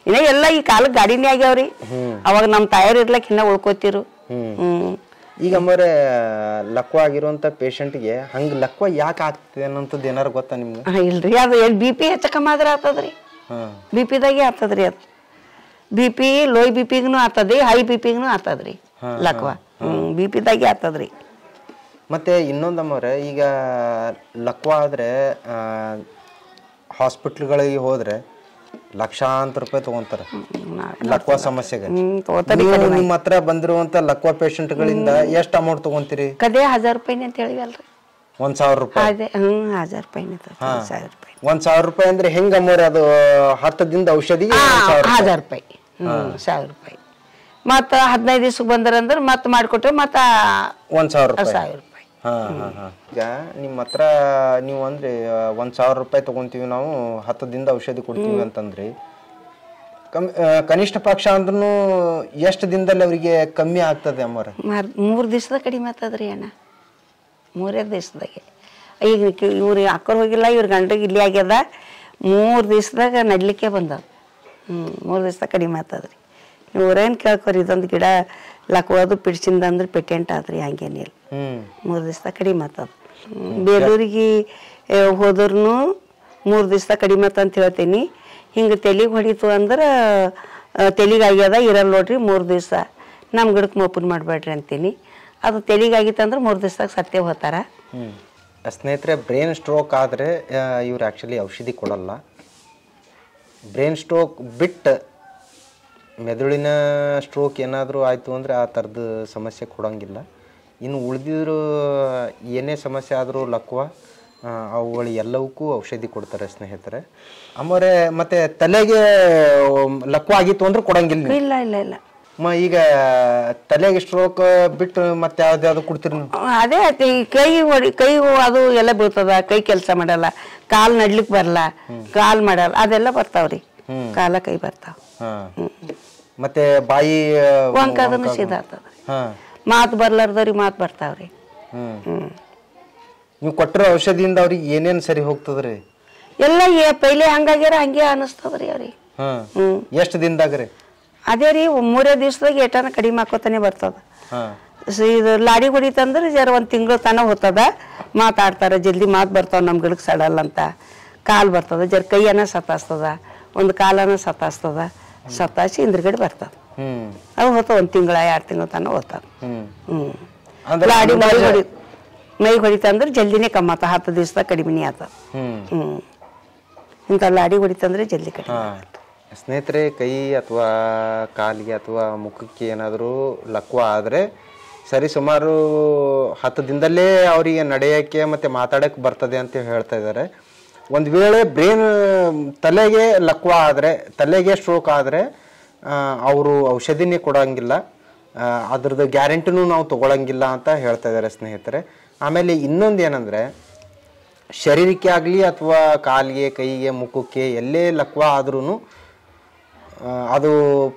ಇನ್ನ ಎಲ್ಲ ಈ ಕಾಲಕ್ಕೆ ಗಾಡಿನೇ ಆಗ್ಯಾವ್ರಿ. ಅವಾಗ ನಮ್ ತಾಯರ್ ಇರ್ಲಕ್ ಇನ್ನ ಉಳ್ಕೋತಿರು. ಹ್ಮ್. ಈಗ ಮರೆ ಲಕ್ವ ಆಗಿರುವಂತ ಪೇಷಂಟ್ಗೆ ಹಂಗ ಲಕ್ವ ಯಾಕೆ ಆಗ್ತದೆ ಅನ್ನೋಂಥದ್ದು ಏನಾರು ಗೊತ್ತಾ ನಿಮ್ಗೆ? ಇಲ್ರಿ. ಅದು ಎಲ್ಲಿ ಬಿ ಪಿ ಹೆಚ್ಚು ಕಮ್ಮಿ ಆದ್ರೆ ಆಗ್ತದ್ರಿ. ಹಾ. ಬಿ ಪಿದಾಗೆ ಆಗ್ತದ್ರಿ ಅದು. ಬಿ ಪಿ ಲೋಯ್ ಬಿ ಪಿಗ್ನು ಆತದ್ರಿ ಹೈ ಬಿ ಪಿಗ್ನು ಆಗ್ತದ್ರಿ ಲಕ್ವ. ಬಿ ಪಿದಾಗೆ ಆತದ್ರಿ ಮತ್ತೆ ಇನ್ನೊಂದಮ್ಮವ್ರೆ ಈಗ ಲಕ್ವ ಆದ್ರೆ ಹಾಸ್ಪಿಟ್ಲ್ಗಳಿಗೆ ಹೋದ್ರೆ ಲಕ್ಷಾಂತರ ರೂಪಾಯಿ ತಗೊಂತಾರೆ. ಲಕ್ವ ಸಮಸ್ಯೆಗೆ. ನೀವು ನಿಮ್ಮ ಹತ್ರ ಬಂದಿರುವಂತ ಲಕ್ವ ಪೇಷಂಟ್ಗಳಿಂದ ಎಷ್ಟು ಅಮೌಂಟ್ ತಗೊಂತೀರಿ? ಕದೇ ಹಜಾರ್ ರೂಪಾಯಿ ಅಂತ ಹೇಳಿವಲ್ರಿ. ಒಂದ್ ಸಾವಿರ ರೂಪಾಯಿ. ಒಂದ್ ಸಾವಿರ ರೂಪಾಯಿ. ಅಂದ್ರೆ ಹೆಂಗ ಅಮೌರ್ ಅದು ಹತ್ತದಿಂದ ರೂಪಾಯಿ. ಹಜಾರ್ ರೂಪಾಯಿ. ಸಾವಿರ ರೂಪಾಯಿ. ಮತ್ತ ಹದಿನೈದು ದಿವ್ಸಕ್ಕೆ ಬಂದ್ರಂದ್ರ ಮತ್ತೆ ಮಾಡಿಕೊಟ್ರೆ ಮತ್ತ ಒಂದ್ ಸಾವಿರ ರೂಪಾಯಿ. ಸಾವಿರ ರೂಪಾಯಿ ಹಾ ಹಾ. ಹಾ ಈಗ ನಿಮ್ಮ ಹತ್ರ ನೀವು ಅಂದ್ರೆ ಒಂದು ಸಾವಿರ ರೂಪಾಯಿ ತಗೊಂತೀವಿ ನಾವು ಹತ್ತು ದಿನದ ಔಷಧಿ ಕೊಡ್ತೀವಿ ಅಂತಂದ್ರೆ. ಕಮ್ಮಿ ಕನಿಷ್ಠ ಪಕ್ಷ ಅಂದ್ರೂ ಎಷ್ಟು ದಿನದಲ್ಲಿ ಅವರಿಗೆ ಕಮ್ಮಿ ಆಗ್ತದೆ ಅಮ್ಮರ ಮೂರು ದಿವಸದ ಕಡಿಮೆ ಆಗ್ತದ್ರಿ ಅಣ್ಣ. ಮೂರೇ ದಿವಸದಾಗೆ. ಈಗ ಇವ್ರು ಅಕ್ಕರ್ ಹೋಗಿಲ್ಲ ಇವ್ರ ಗಂಡಗೆ ಇಲ್ಲಿ ಆಗ್ಯದ. ಮೂರು ದಿವಸದಾಗ ನಡ್ಲಿಕ್ಕೆ ಬಂದದ ಹ್ಞೂ ಮೂರು ದಿವಸದಾಗ ಕಡಿಮೆ ಆಗ್ತದ್ರಿ. ಇವ್ರೇನು ಕೇಳ್ಕೊರಿ ಇದೊಂದು ಗಿಡ ಲಕ್ಕೋದು ಪಿಡ್ಸಿಂದ ಅಂದ್ರೆ ಪೇಟೆಂಟ್ ಆದ್ರಿ ಹಂಗೇನಿಲ್ಲ ಮೂರು ದಿವಸ ಕಡಿಮೆ ಆತದ ಬೇಲೂರಿಗೆ ಹೋದ್ರೂ ಮೂರು ದಿವಸ ಕಡಿಮೆ ಆತ ಅಂತ ಹೇಳ್ತೀನಿ. ಹಿಂಗೆ ತೆಲಿಗೆ ಹೊಡಿತು ಅಂದ್ರೆ ತೆಲಿಗೆ ಆಗ್ಯದ ಇರಲ್ಲ ನೋಡ್ರಿ ಮೂರು ದಿವಸ. ನಮ್ಮ ಗಿಡಕ್ಕೆ ಓಪನ್ ಮಾಡಬೇಡ್ರಿ ಅಂತೀನಿ. ಅದು ತೆಲಿಗಾಗಿತ್ತು ಅಂದ್ರೆ ಮೂರು ದಿವ್ಸದಾಗ ಸತ್ಯ ಹೋತಾರ. ಸ್ನೇಹಿತರೆ ಬ್ರೈನ್ ಸ್ಟ್ರೋಕ್ ಆದರೆ ಇವ್ರು ಆ್ಯಕ್ಚುಲಿ ಔಷಧಿ ಕೊಡಲ್ಲ. ಬ್ರೈನ್ ಸ್ಟ್ರೋಕ್ ಬಿಟ್ಟು ಮೆದುಳಿನ ಸ್ಟ್ರೋಕ್ ಏನಾದರೂ ಆಯಿತು ಅಂದರೆ ಆ ಥರದ ಸಮಸ್ಯೆ ಕೊಡೋಂಗಿಲ್ಲ. ಇನ್ನು ಉಳಿದಿದ್ರು ಏನೇ ಸಮಸ್ಯೆ ಆದರೂ ಲಕ್ವ ಅವುಗಳು ಎಲ್ಲವಕ್ಕೂ ಔಷಧಿ ಕೊಡ್ತಾರೆ ಸ್ನೇಹಿತರೆ. ಆಮೇಲೆ ಮತ್ತೆ ತಲೆಗೆ ಲಕ್ವ ಆಗಿತ್ತು ಅಂದ್ರೆ ಕೊಡಂಗಿಲ್ಲ. ಇಲ್ಲ ಇಲ್ಲ ಇಲ್ಲ. ಮ ಈಗ ತಲೆಗೆ ಸ್ಟ್ರೋಕ್ ಬಿಟ್ಟು ಮತ್ತೆ ಯಾವ್ದು ಯಾವ್ದು ಕೊಡ್ತೀರಿ ಅದೇ ಈ ಕೈ ಹೊಡಿ ಕೈ ಅದು ಎಲ್ಲ ಬೀಳ್ತದ. ಕೈ ಕೆಲಸ ಮಾಡಲ್ಲ. ಕಾಲ್ ನಡ್ಲಿಕ್ಕೆ ಬರಲ್ಲ. ಕಾಲ್ ಮಾಡಲ್ಲ. ಅದೆಲ್ಲ ಬರ್ತಾವ್ರಿ. ಕಾಲ ಕೈ ಬರ್ತಾವ. ಮತ್ತೆ ಬಾಯಿ ವಂಕದನು ಸೀದಾ ಆಗ್ತದ ಹಾ. ಮಾತು ಬರ್ಲಾರ್ದವ್ರಿಗೆ ಮಾತು ಬರ್ತಾವ್ರಿ. ಹ್ಮ್. ನೀವು ಕೊಟ್ಟಿರೋ ಔಷಧಿಯಿಂದ ಅವ್ರಿಗೆ ಏನೇನು ಸರಿ ಹೋಗ್ತದ್ರಿ? ಎಲ್ಲ ಏ ಪೈಲೆ ಹಂಗಾಗ್ಯಾರ ಹಂಗೆ ಅನಿಸ್ತದ್ರಿ ಅವ್ರಿಗೆ. ಹ್ಮ್. ಎಷ್ಟು ದಿನದಾಗ್ರಿ? ಅದೇ ರೀ ಮೂರೇ ದಿವಸದಾಗ ಏಟನ ಕಡಿಮೆ ಹಾಕೋತಾನೆ ಬರ್ತದ. ಇದು ಲಾಡಿ ಹೊಡಿತಂದ್ರೆ ಜರ ಒಂದು ತಿಂಗಳು ತನ ಹೋಗ್ತದ ಮಾತಾಡ್ತಾರ ಜಲ್ದಿ ಮಾತು ಬರ್ತಾವ ನಮ್ಮ ಗಿಡಕ್ಕೆ ಸಡಲ್ಲ ಅಂತ. ಕಾಲು ಬರ್ತದ ಜರ ಕೈಯನ್ನ ಸತಾಸ್ತದ ಒಂದು ಕಾಲನ ಸತಾಸ್ತದ. ಸತಾಸಿ ಹಿಂದ್ಗಡೆ ಬರ್ತದ. ಹ್ಮ್. ಅದು ಒಂದ್ ತಿಂಗಳ ಎರಡು ತಿಂಗಳ ತನಕ ಹೋಗ್ತದ ಹ್ಮ್. ಅಂದ್ರೆ ಲಾಡಿ ಮೈ ಹೊಡಿ ಮೈ ಹೊಡಿತಂದ್ರೆ ಜಲ್ದಿನೇ ಕಮ್ಮಿ ಆತ ಹತ್ತು ದಿವಸದಾಗ ಕಡಿಮೆ ಆತ. ಹ್ಮ್. ಇಂಥ ಲಾಡಿ ಹೊಡಿತಂದ್ರೆ ಜಲ್ದಿ ಕಡಿಮೆ ಸ್ನೇಹಿತರೆ ಕೈ ಅಥವಾ ಕಾಲಿಗೆ ಅಥವಾ ಮುಖಕ್ಕೆ ಏನಾದರೂ ಲಕ್ವ ಆದರೆ ಸರಿ ಸುಮಾರು ಹತ್ತು ದಿನದಲ್ಲೇ ಅವರಿಗೆ ನಡೆಯಕ್ಕೆ ಮತ್ತೆ ಮಾತಾಡೋಕ್ಕೆ ಬರ್ತದೆ ಅಂತ ಹೇಳ್ತಾ ಇದ್ದಾರೆ. ಒಂದು ವೇಳೆ ಬ್ರೇನ್ ತಲೆಗೆ ಲಕ್ವ ಆದರೆ, ತಲೆಗೆ ಸ್ಟ್ರೋಕ್ ಆದರೆ ಅವರು ಔಷಧಿನೇ ಕೊಡೋಂಗಿಲ್ಲ. ಅದ್ರದ್ದು ಗ್ಯಾರಂಟಿನೂ ನಾವು ತೊಗೊಳಂಗಿಲ್ಲ ಅಂತ ಹೇಳ್ತಾ ಇದ್ದಾರೆ ಸ್ನೇಹಿತರೆ. ಆಮೇಲೆ ಇನ್ನೊಂದು ಏನಂದರೆ, ಶರೀರಕ್ಕೆ ಆಗಲಿ ಅಥವಾ ಕಾಲಿಗೆ, ಕೈಗೆ, ಮುಖಕ್ಕೆ ಎಲ್ಲೇ ಲಕ್ವ ಆದ್ರೂ ಅದು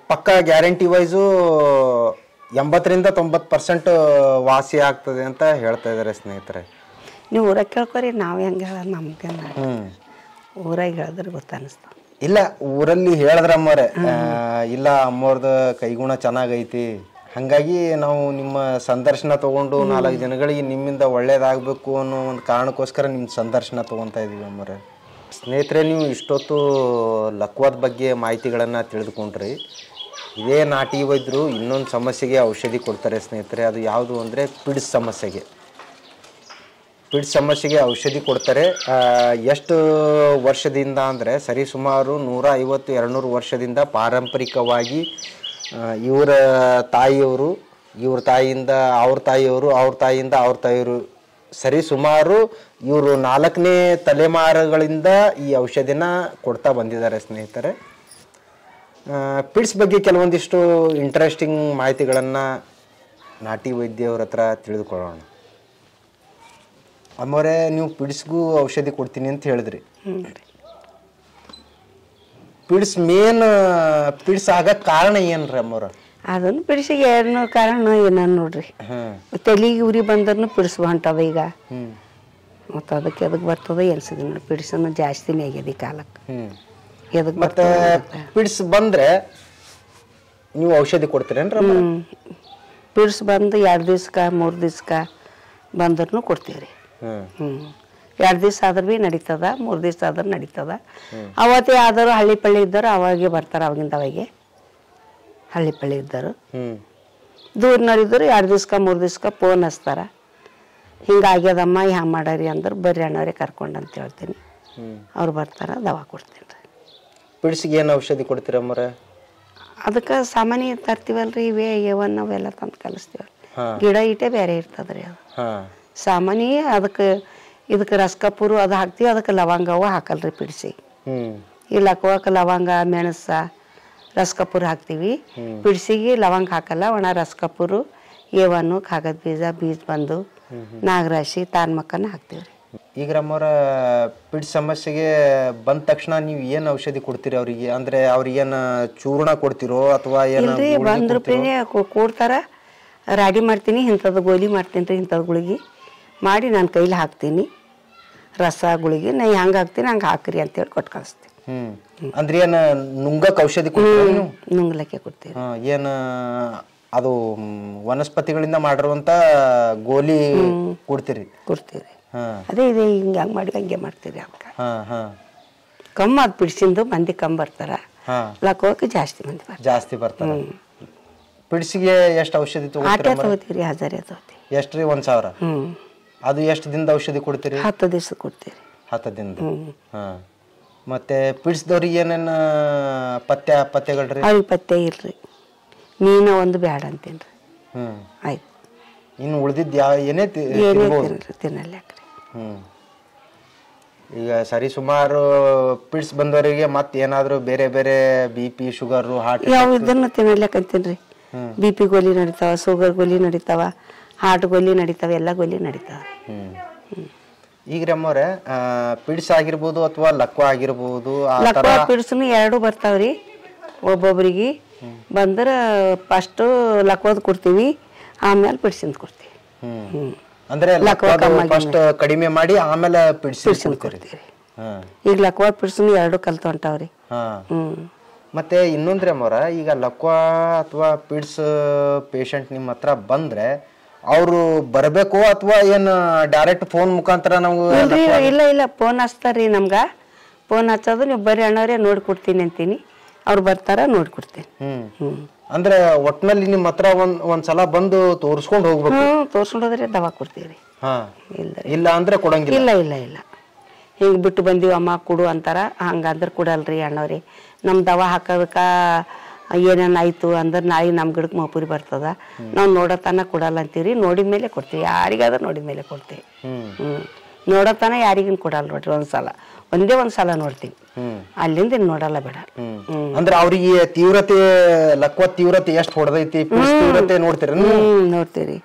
ಪಕ್ಕ ಗ್ಯಾರಂಟಿ ವೈಸು ಎಂಬತ್ತರಿಂದ ತೊಂಬತ್ತು ಪರ್ಸೆಂಟ್ ವಾಸಿ ಆಗ್ತದೆ ಅಂತ ಹೇಳ್ತಾ ಇದ್ದಾರೆ ಸ್ನೇಹಿತರೆ. ನೀವು ಊರಾಗ ಕೇಳ್ಕೊರಿ ನಾವು ಹೆಂಗೆ ಹೇಳೋದು ನಮ್ಗೆ ಊರಾಗ ಹೇಳಿದ್ರೆ ಗೊತ್ತನ್ನಿಸ್ತಾವ ಇಲ್ಲ ಊರಲ್ಲಿ ಹೇಳಿದ್ರೆ ಅಮ್ಮವ್ರೆ. ಆ, ಇಲ್ಲ ಅಮ್ಮವ್ರದ ಕೈಗುಣ ಚೆನ್ನಾಗೈತಿ. ಹಾಗಾಗಿ ನಾವು ನಿಮ್ಮ ಸಂದರ್ಶನ ತಗೊಂಡು ನಾಲ್ಕು ಜನಗಳಿಗೆ ನಿಮ್ಮಿಂದ ಒಳ್ಳೇದಾಗಬೇಕು ಅನ್ನೋ ಒಂದು ಕಾರಣಕ್ಕೋಸ್ಕರ ನಿಮ್ಮ ಸಂದರ್ಶನ ತಗೊತಾ ಇದೀವಿ ಅಮ್ಮವ್ರೆ. ಸ್ನೇಹಿತರೆ ನೀವು ಇಷ್ಟೊತ್ತು ಲಕ್ವದ ಬಗ್ಗೆ ಮಾಹಿತಿಗಳನ್ನು ತಿಳಿದುಕೊಂಡ್ರಿ. ಇದೇ ನಾಟಿ ವೈದ್ಯರು ಇನ್ನೊಂದು ಸಮಸ್ಯೆಗೆ ಔಷಧಿ ಕೊಡ್ತಾರೆ ಸ್ನೇಹಿತರೆ. ಅದು ಯಾವುದು ಅಂದರೆ ಪಿಡ್ಸ್ ಸಮಸ್ಯೆಗೆ. ಪಿಡ್ ಸಮಸ್ಯೆಗೆ ಔಷಧಿ ಕೊಡ್ತಾರೆ. ಎಷ್ಟು ವರ್ಷದಿಂದ ಅಂದರೆ ಸರಿ ಸುಮಾರು ನೂರ ಐವತ್ತು ಎರಡುನೂರು ವರ್ಷದಿಂದ ಪಾರಂಪರಿಕವಾಗಿ ಇವರ ತಾಯಿಯವರು, ಇವ್ರ ತಾಯಿಯಿಂದ ಅವ್ರ ತಾಯಿಯವರು, ಅವ್ರ ತಾಯಿಯಿಂದ ಅವ್ರ ತಾಯಿಯವರು ಸರಿ ಸುಮಾರು ಇವರು ನಾಲ್ಕನೇ ತಲೆಮಾರುಗಳಿಂದ ಈ ಔಷಧಿನ ಕೊಡ್ತಾ ಬಂದಿದ್ದಾರೆ ಸ್ನೇಹಿತರೆ. ಪಿಡ್ಸ್ ಬಗ್ಗೆ ಕೆಲವೊಂದಿಷ್ಟು ಇಂಟ್ರೆಸ್ಟಿಂಗ್ ಮಾಹಿತಿಗಳನ್ನು ನಾಟಿ ವೈದ್ಯವ್ರ ಹತ್ರ ತಿಳಿದುಕೊಳ್ಳೋಣ. ಅಮ್ಮವ್ರೆ ನೀವು ಪಿಡ್ಸ್ಗೂ ಔಷಧಿ ಕೊಡ್ತೀನಿ ಅಂತ ಹೇಳಿದ್ರಿ. ಪಿಡ್ಸ್ ಮೇನ್ ಪಿಡ್ಸ್ ಆಗಕ್ಕೆ ಕಾರಣ ಏನ್ರಿ ಅಮ್ಮವ್ರ? ಅದನ್ನು ಪಿಡ್ಸಿಗೆ ಏನು ಕಾರಣ ಏನ ನೋಡ್ರಿ. ತಲೆಗೆ ಉರಿ ಬಂದ್ರೂ ಪಿಡಿಸ್ಬ ಹೊಂಟದ ಈಗ. ಮತ್ತು ಅದಕ್ಕೆ ಎದಕ್ಕೆ ಬರ್ತದ ಎನ್ಸಿದೆ ನೋಡಿ ಪಿಡಿಸನ್ನು ಜಾಸ್ತಿನೇ ಆಗ್ಯದ ಈ ಕಾಲಕ್ಕೆ ಎದಕ್ಕೆ ಮತ್ತೆ ಪಿಡ್ಸ್ ಬಂದ್ರೆ ನೀವು ಔಷಧಿ ಕೊಡ್ತೀರೇನ್ರಿ ಪಿಡ್ಸ್ ಬಂದು ಎರಡು ದಿವ್ಸಕ್ಕೆ ಮೂರು ದಿವ್ಸಕ್ಕೆ ಬಂದ್ರೂ ಕೊಡ್ತೀವಿ ರೀ ಹ್ಞೂ ಎರಡು ದಿವ್ಸ ಆದ್ರೂ ಭೀ ನಡೀತದ ಮೂರು ದಿವಸ ಆದ್ರೂ ನಡೀತದ. ಅವತ್ತೇ ಆದರೂ ಹಳ್ಳಿ ಪಳ್ಳಿ ಇದ್ದರು ಅವಾಗೆ ಬರ್ತಾರೆ ಅವಾಗಿಂದ ಅವಾಗೆ. ಹಳ್ಳಿ ಪಳ್ಳಿ ಇದ್ದರು ಹ್ಮ್. ದೂರ್ನವ್ರಿದ್ರು ಎರಡು ದಿವ್ಸಕ್ಕೆ ಮೂರು ದಿವ್ಸಕ್ಕೆ ಫೋನ್ ಹಚ್ತಾರ. ಹಿಂಗಾಗ್ಯದಮ್ಮ ಹ್ಯಾಂಗೆ ಮಾಡಾರಿ ಅಂದ್ರೆ ಬರ್ರಿ ಅಣ್ಣವ್ರೆ ಕರ್ಕೊಂಡು ಅಂತ ಹೇಳ್ತೀನಿ. ಅವ್ರು ಬರ್ತಾರ ದವಾ ಕೊಡ್ತೀನಿ ರೀ. ಬಿಡಿಸಿಗೆ ಏನು ಔಷಧಿ ಕೊಡ್ತೀರಮ್ಮರ ಅದಕ್ಕೆ ಸಾಮಾನ್ಯ ತರ್ತೀವಲ್ರಿ ಇವೇ ಇವನ್ ಅವೆಲ್ಲ ತಂದು ಕಲಿಸ್ತೀವಲ್ಲ ಗಿಡ ಇಟ್ಟೆ ಬೇರೆ ಇರ್ತದ್ರಿ ಅದು. ಸಾಮಾನ್ಯ ಅದಕ್ಕೆ ಇದಕ್ಕೆ ರಸ್ಕಪುರು ಅದು ಹಾಕ್ತೀವಿ ಅದಕ್ಕೆ ಲವಂಗವ ಹಾಕಲ್ರಿ ಪಿಡಿಸಿ. ಇಲ್ಲ ಈ ಲಕ್ವಕ್ಕೆ ಲವಂಗ ಮೆಣಸ ರಸ್ಕಪುರ ಹಾಕ್ತೀವಿ. ಪಿಡ್ಸಿಗೆ ಲವಂಗ ಹಾಕಲ್ಲ ಒಣ ರಸ್ಕಪುರು ಏವನ್ನು ಕಾಗದ ಬೀಜ ಬೀಜ ಬಂದು ನಾಗರಾಶಿ ತಾನ್ಮಕ್ಕನ ಹಾಕ್ತೀವಿ ರೀ ಈಗ ನಮ್ಮವರ ಪಿಡ್ ಸಮಸ್ಯೆಗೆ ಬಂದ ತಕ್ಷಣ ನೀವು ಏನು ಔಷಧಿ ಕೊಡ್ತೀರಿ ಅವ್ರಿಗೆ? ಅಂದ್ರೆ ಅವ್ರಿಗೇನು ಚೂರ್ಣ ಕೊಡ್ತಿರೋ ಅಥವಾ ಏನು ರೂಪಾಯಿನೇ ಕೊಡ್ತಾರ. ರಾಡಿ ಮಾಡ್ತೀನಿ ಇಂಥದ್ದು ಗೋಲಿ ಮಾಡ್ತೀನಿ ರೀ ಇಂಥದ್ದು ಗುಳಿಗೆ. ಮಾಡಿ ನಾನು ಕೈಲಿ ಹಾಕ್ತೀನಿ. ರಸ ಗುಳಿಗೆ ನಾ ಹೆಂಗೆ ಹಾಕ್ತೀನಿ ಹಂಗೆ ಹಾಕ್ರಿ ಅಂತೇಳಿ ಕೊಟ್ಟು ಕಳಿಸ್ತೀನಿ. ಅಂದ್ರೆ ಏನು ನುಂಗಕ್ಕೆ ಔಷಧಿ ನುಂಗ್ಲಕ್ಕೆ ಕೊಡ್ತೀವಿ. ಏನು ಅದು ವನಸ್ಪತಿಗಳಿಂದ ಮಾಡಿರುವಂತ ಗೋಲಿ ಕೊಡ್ತೀರಿ? ಕೊಡ್ತೀರಿ ರೀ ಅದೇ ಇದೆ ಹಿಂಗೆ ಹಂಗೆ ಮಾಡಿ ಹಂಗೆ ಮಾಡ್ತೀರಿ ಅದಕ್ಕೆ ಕಮ್ಮಿ ಅದು ಬಿಡಿಸಿಂದು ಮಂದಿ ಕಮ್ಮಿ ಬರ್ತಾರ. ಲಕ್ಕೋಕೆ ಜಾಸ್ತಿ ಮಂದಿ ಬರ್ತಾರೆ. ಜಾಸ್ತಿ ಬರ್ತಾರೆ. ಬಿಡಿಸಿಗೆ ಎಷ್ಟು ಔಷಧಿ ತಗೋತೀರಿ ತಗೋತೀರ ತಗೋತೀವಿ ರೀ ತಗೋತೀವಿ. ಎಷ್ಟ್ರಿ? ಒಂದ್ ಸಾವಿರ? ಹ್ಞೂ ಅದು ಎಷ್ಟು ದಿನದ ಔಷಧಿ ಕೊಡ್ತೀರಿ? ಹತ್ತು ದಿವಸ ಕೊಡ್ತೀರಿ. ಹತ್ತು ದಿನದ? ಹಾಂ. ಮತ್ತೆ ಪಿಡಿಸಿದವ್ರಿಗೆ ಏನೇನು ಪತ್ತೆ ಪತ್ತೆಗಳ್ರಿ ಅವ್ರಿಗೆ ಪತ್ತೆ ಇಲ್ರಿ ಮೀನು ಒಂದು ಬ್ಯಾಡ ಅಂತೀನಿ ರೀ ಹ್ಮ್. ಆಯ್ತು. ಇನ್ನು ಉಳ್ದಿದ್ದು ಯಾವ ಏನೇ ತಿನ್ನಲ್ಲ ತಿನ್ನಲ್ಯಾಕ್ರಿ ಹ್ಮ್. ಈಗ ಸರಿ ಸುಮಾರು ಪಿಡ್ಸ್ ಬಂದವರಿಗೆ ಮತ್ತೆ ಏನಾದರೂ ಬೇರೆ ಬೇರೆ ಬಿ ಪಿ ಶುಗರು ಹಾರ್ಟ್ ಯಾವ ಇದನ್ನು ಹ್ಮ್. ಬಿ ಪಿ ಗೋಲಿ ನಡೀತಾವ ಶುಗರ್ ಗೋಲಿ ನಡೀತಾವ ಹಾರ್ಟ್ ಗೋಲಿ ನಡೀತಾವ ಎಲ್ಲ ಗೋಲಿ ನಡೀತಾವ. ಈಗ ರಮ್ಮವ್ರೆ ಪಿಡ್ಸ್ ಆಗಿರ್ಬೋದು ಅಥವಾ ಲಕ್ವ ಆಗಿರ್ಬೋದು ಲಕ್ವ ಪಿಡ್ಸ್ನು ಎರಡು ಬರ್ತಾವ್ರಿ. ಒಬ್ಬೊಬ್ರಿಗೆ ಬಂದ್ರ ಫಸ್ಟ್ ಲಕ್ವದ್ ಕೊಡ್ತೀವಿ ಆಮೇಲೆ ಪಿಡ್ಸಿಂದ ಕೊಡ್ತೀವಿ. ಅಂದ್ರೆ ಫಸ್ಟ್ ಕಡಿಮೆ ಮಾಡಿ ಆಮೇಲೆ ಪಿಡ್ಸ್ ಪಿಡ್ಸಿಂದ ಕೊಡ್ತೀವಿ ಈಗ ಲಕ್ವ ಪಿಡ್ಸ್ನು ಎರಡು ಕಲ್ತು ಹೊಂಟಾವ್ರಿ ಹಾ ಮತ್ತೆ ಇನ್ನೊಂದ್ರೆ ಮೊರ ಈಗ ಲಕ್ವಾ ಅಥವಾ ಪಿಡ್ಸ್ ಪೇಷಂಟ್ ನಿಮ್ಮ ಹತ್ರ ಬಂದ್ರೆ ಅವರು ಬರಬೇಕು ಅಥವಾ ಏನು ಡೈರೆಕ್ಟ್ ಫೋನ್ ಮುಖಾಂತರ ನಾವು ಇಲ್ರಿ ಇಲ್ಲ ಇಲ್ಲ ಫೋನ್ ಹಚ್ತಾರ್ರಿ ನಮ್ಗ. ಫೋನ್ ಹಚ್ಚೋದು ನೀವು ಬರ್ರಿ ಅಣ್ಣವ್ರೆ ನೋಡಿ ಕೊಡ್ತೀನಿ ಅಂತೀನಿ. ಅವ್ರು ಬರ್ತಾರ ನೋಡಿ ಕೊಡ್ತೀನಿ ಹ್ಮ್. ಹ್ಞೂ ಅಂದ್ರೆ ಒಟ್ನಲ್ಲಿ ನಿಮ್ಮ ಹತ್ರ ಒಂದ್ ಒಂದ್ಸಲ ಬಂದು ತೋರಿಸ್ಕೊಂಡು ಹೋಗ್ಬೇಕು. ಹ್ಞೂ ತೋರ್ಸ್ಕೊಂಡೋದ್ರೆ ದವಾ ಕೊಡ್ತೀವಿ ಹಾ. ಇಲ್ರಿ. ಇಲ್ಲ ಅಂದ್ರೆ ಕೊಡಂಗಿಲ್ಲ. ಇಲ್ಲ ಇಲ್ಲ ಇಲ್ಲ. ಹಿಂಗೆ ಬಿಟ್ಟು ಬಂದೀವಿ ಅಮ್ಮ ಕೊಡು ಅಂತಾರ. ಹಂಗಂದ್ರೆ ಕೊಡಲ್ರಿ ಅಣ್ಣವ್ರಿ ನಮ್ ದವಾ ಹಾಕೋದಕ್ಕೆ ಏನೇನು ಆಯ್ತು ಅಂದ್ರೆ ನಾಳೆ ನಮ್ಮ ಗಿಡಕ್ಕೆ ಮಪುರಿ ಬರ್ತದ. ನಾವು ನೋಡೋತನ ಕೊಡಲ್ಲ ಅಂತೀರಿ ನೋಡಿದ ಮೇಲೆ ಕೊಡ್ತೀವಿ. ಯಾರಿಗಾದ್ರೂ ನೋಡಿದ ಮೇಲೆ ಕೊಡ್ತೀವಿ. ಹ್ಞೂ ನೋಡೋತನ ಯಾರಿಗೂ ಕೊಡಲ್ಲ ನೋಡ್ರಿ ಒಂದ್ಸಲ. ಒಂದೇ ಒಂದ್ ಸಲ ನೋಡ್ತೀವಿ. ಅಲ್ಲಿಂದ ನೋಡಲ್ಲ ಬೇಡ. ಅಂದ್ರೆ ಅವ್ರಿಗೆ ತೀವ್ರತೆ ಲಕ್ವ ತೀವ್ರತೆ ಎಷ್ಟು ಹೊಡೆದೈತಿ ತೀವ್ರತೆ ನೋಡ್ತೀರ ನೋಡ್ತೀರಿ.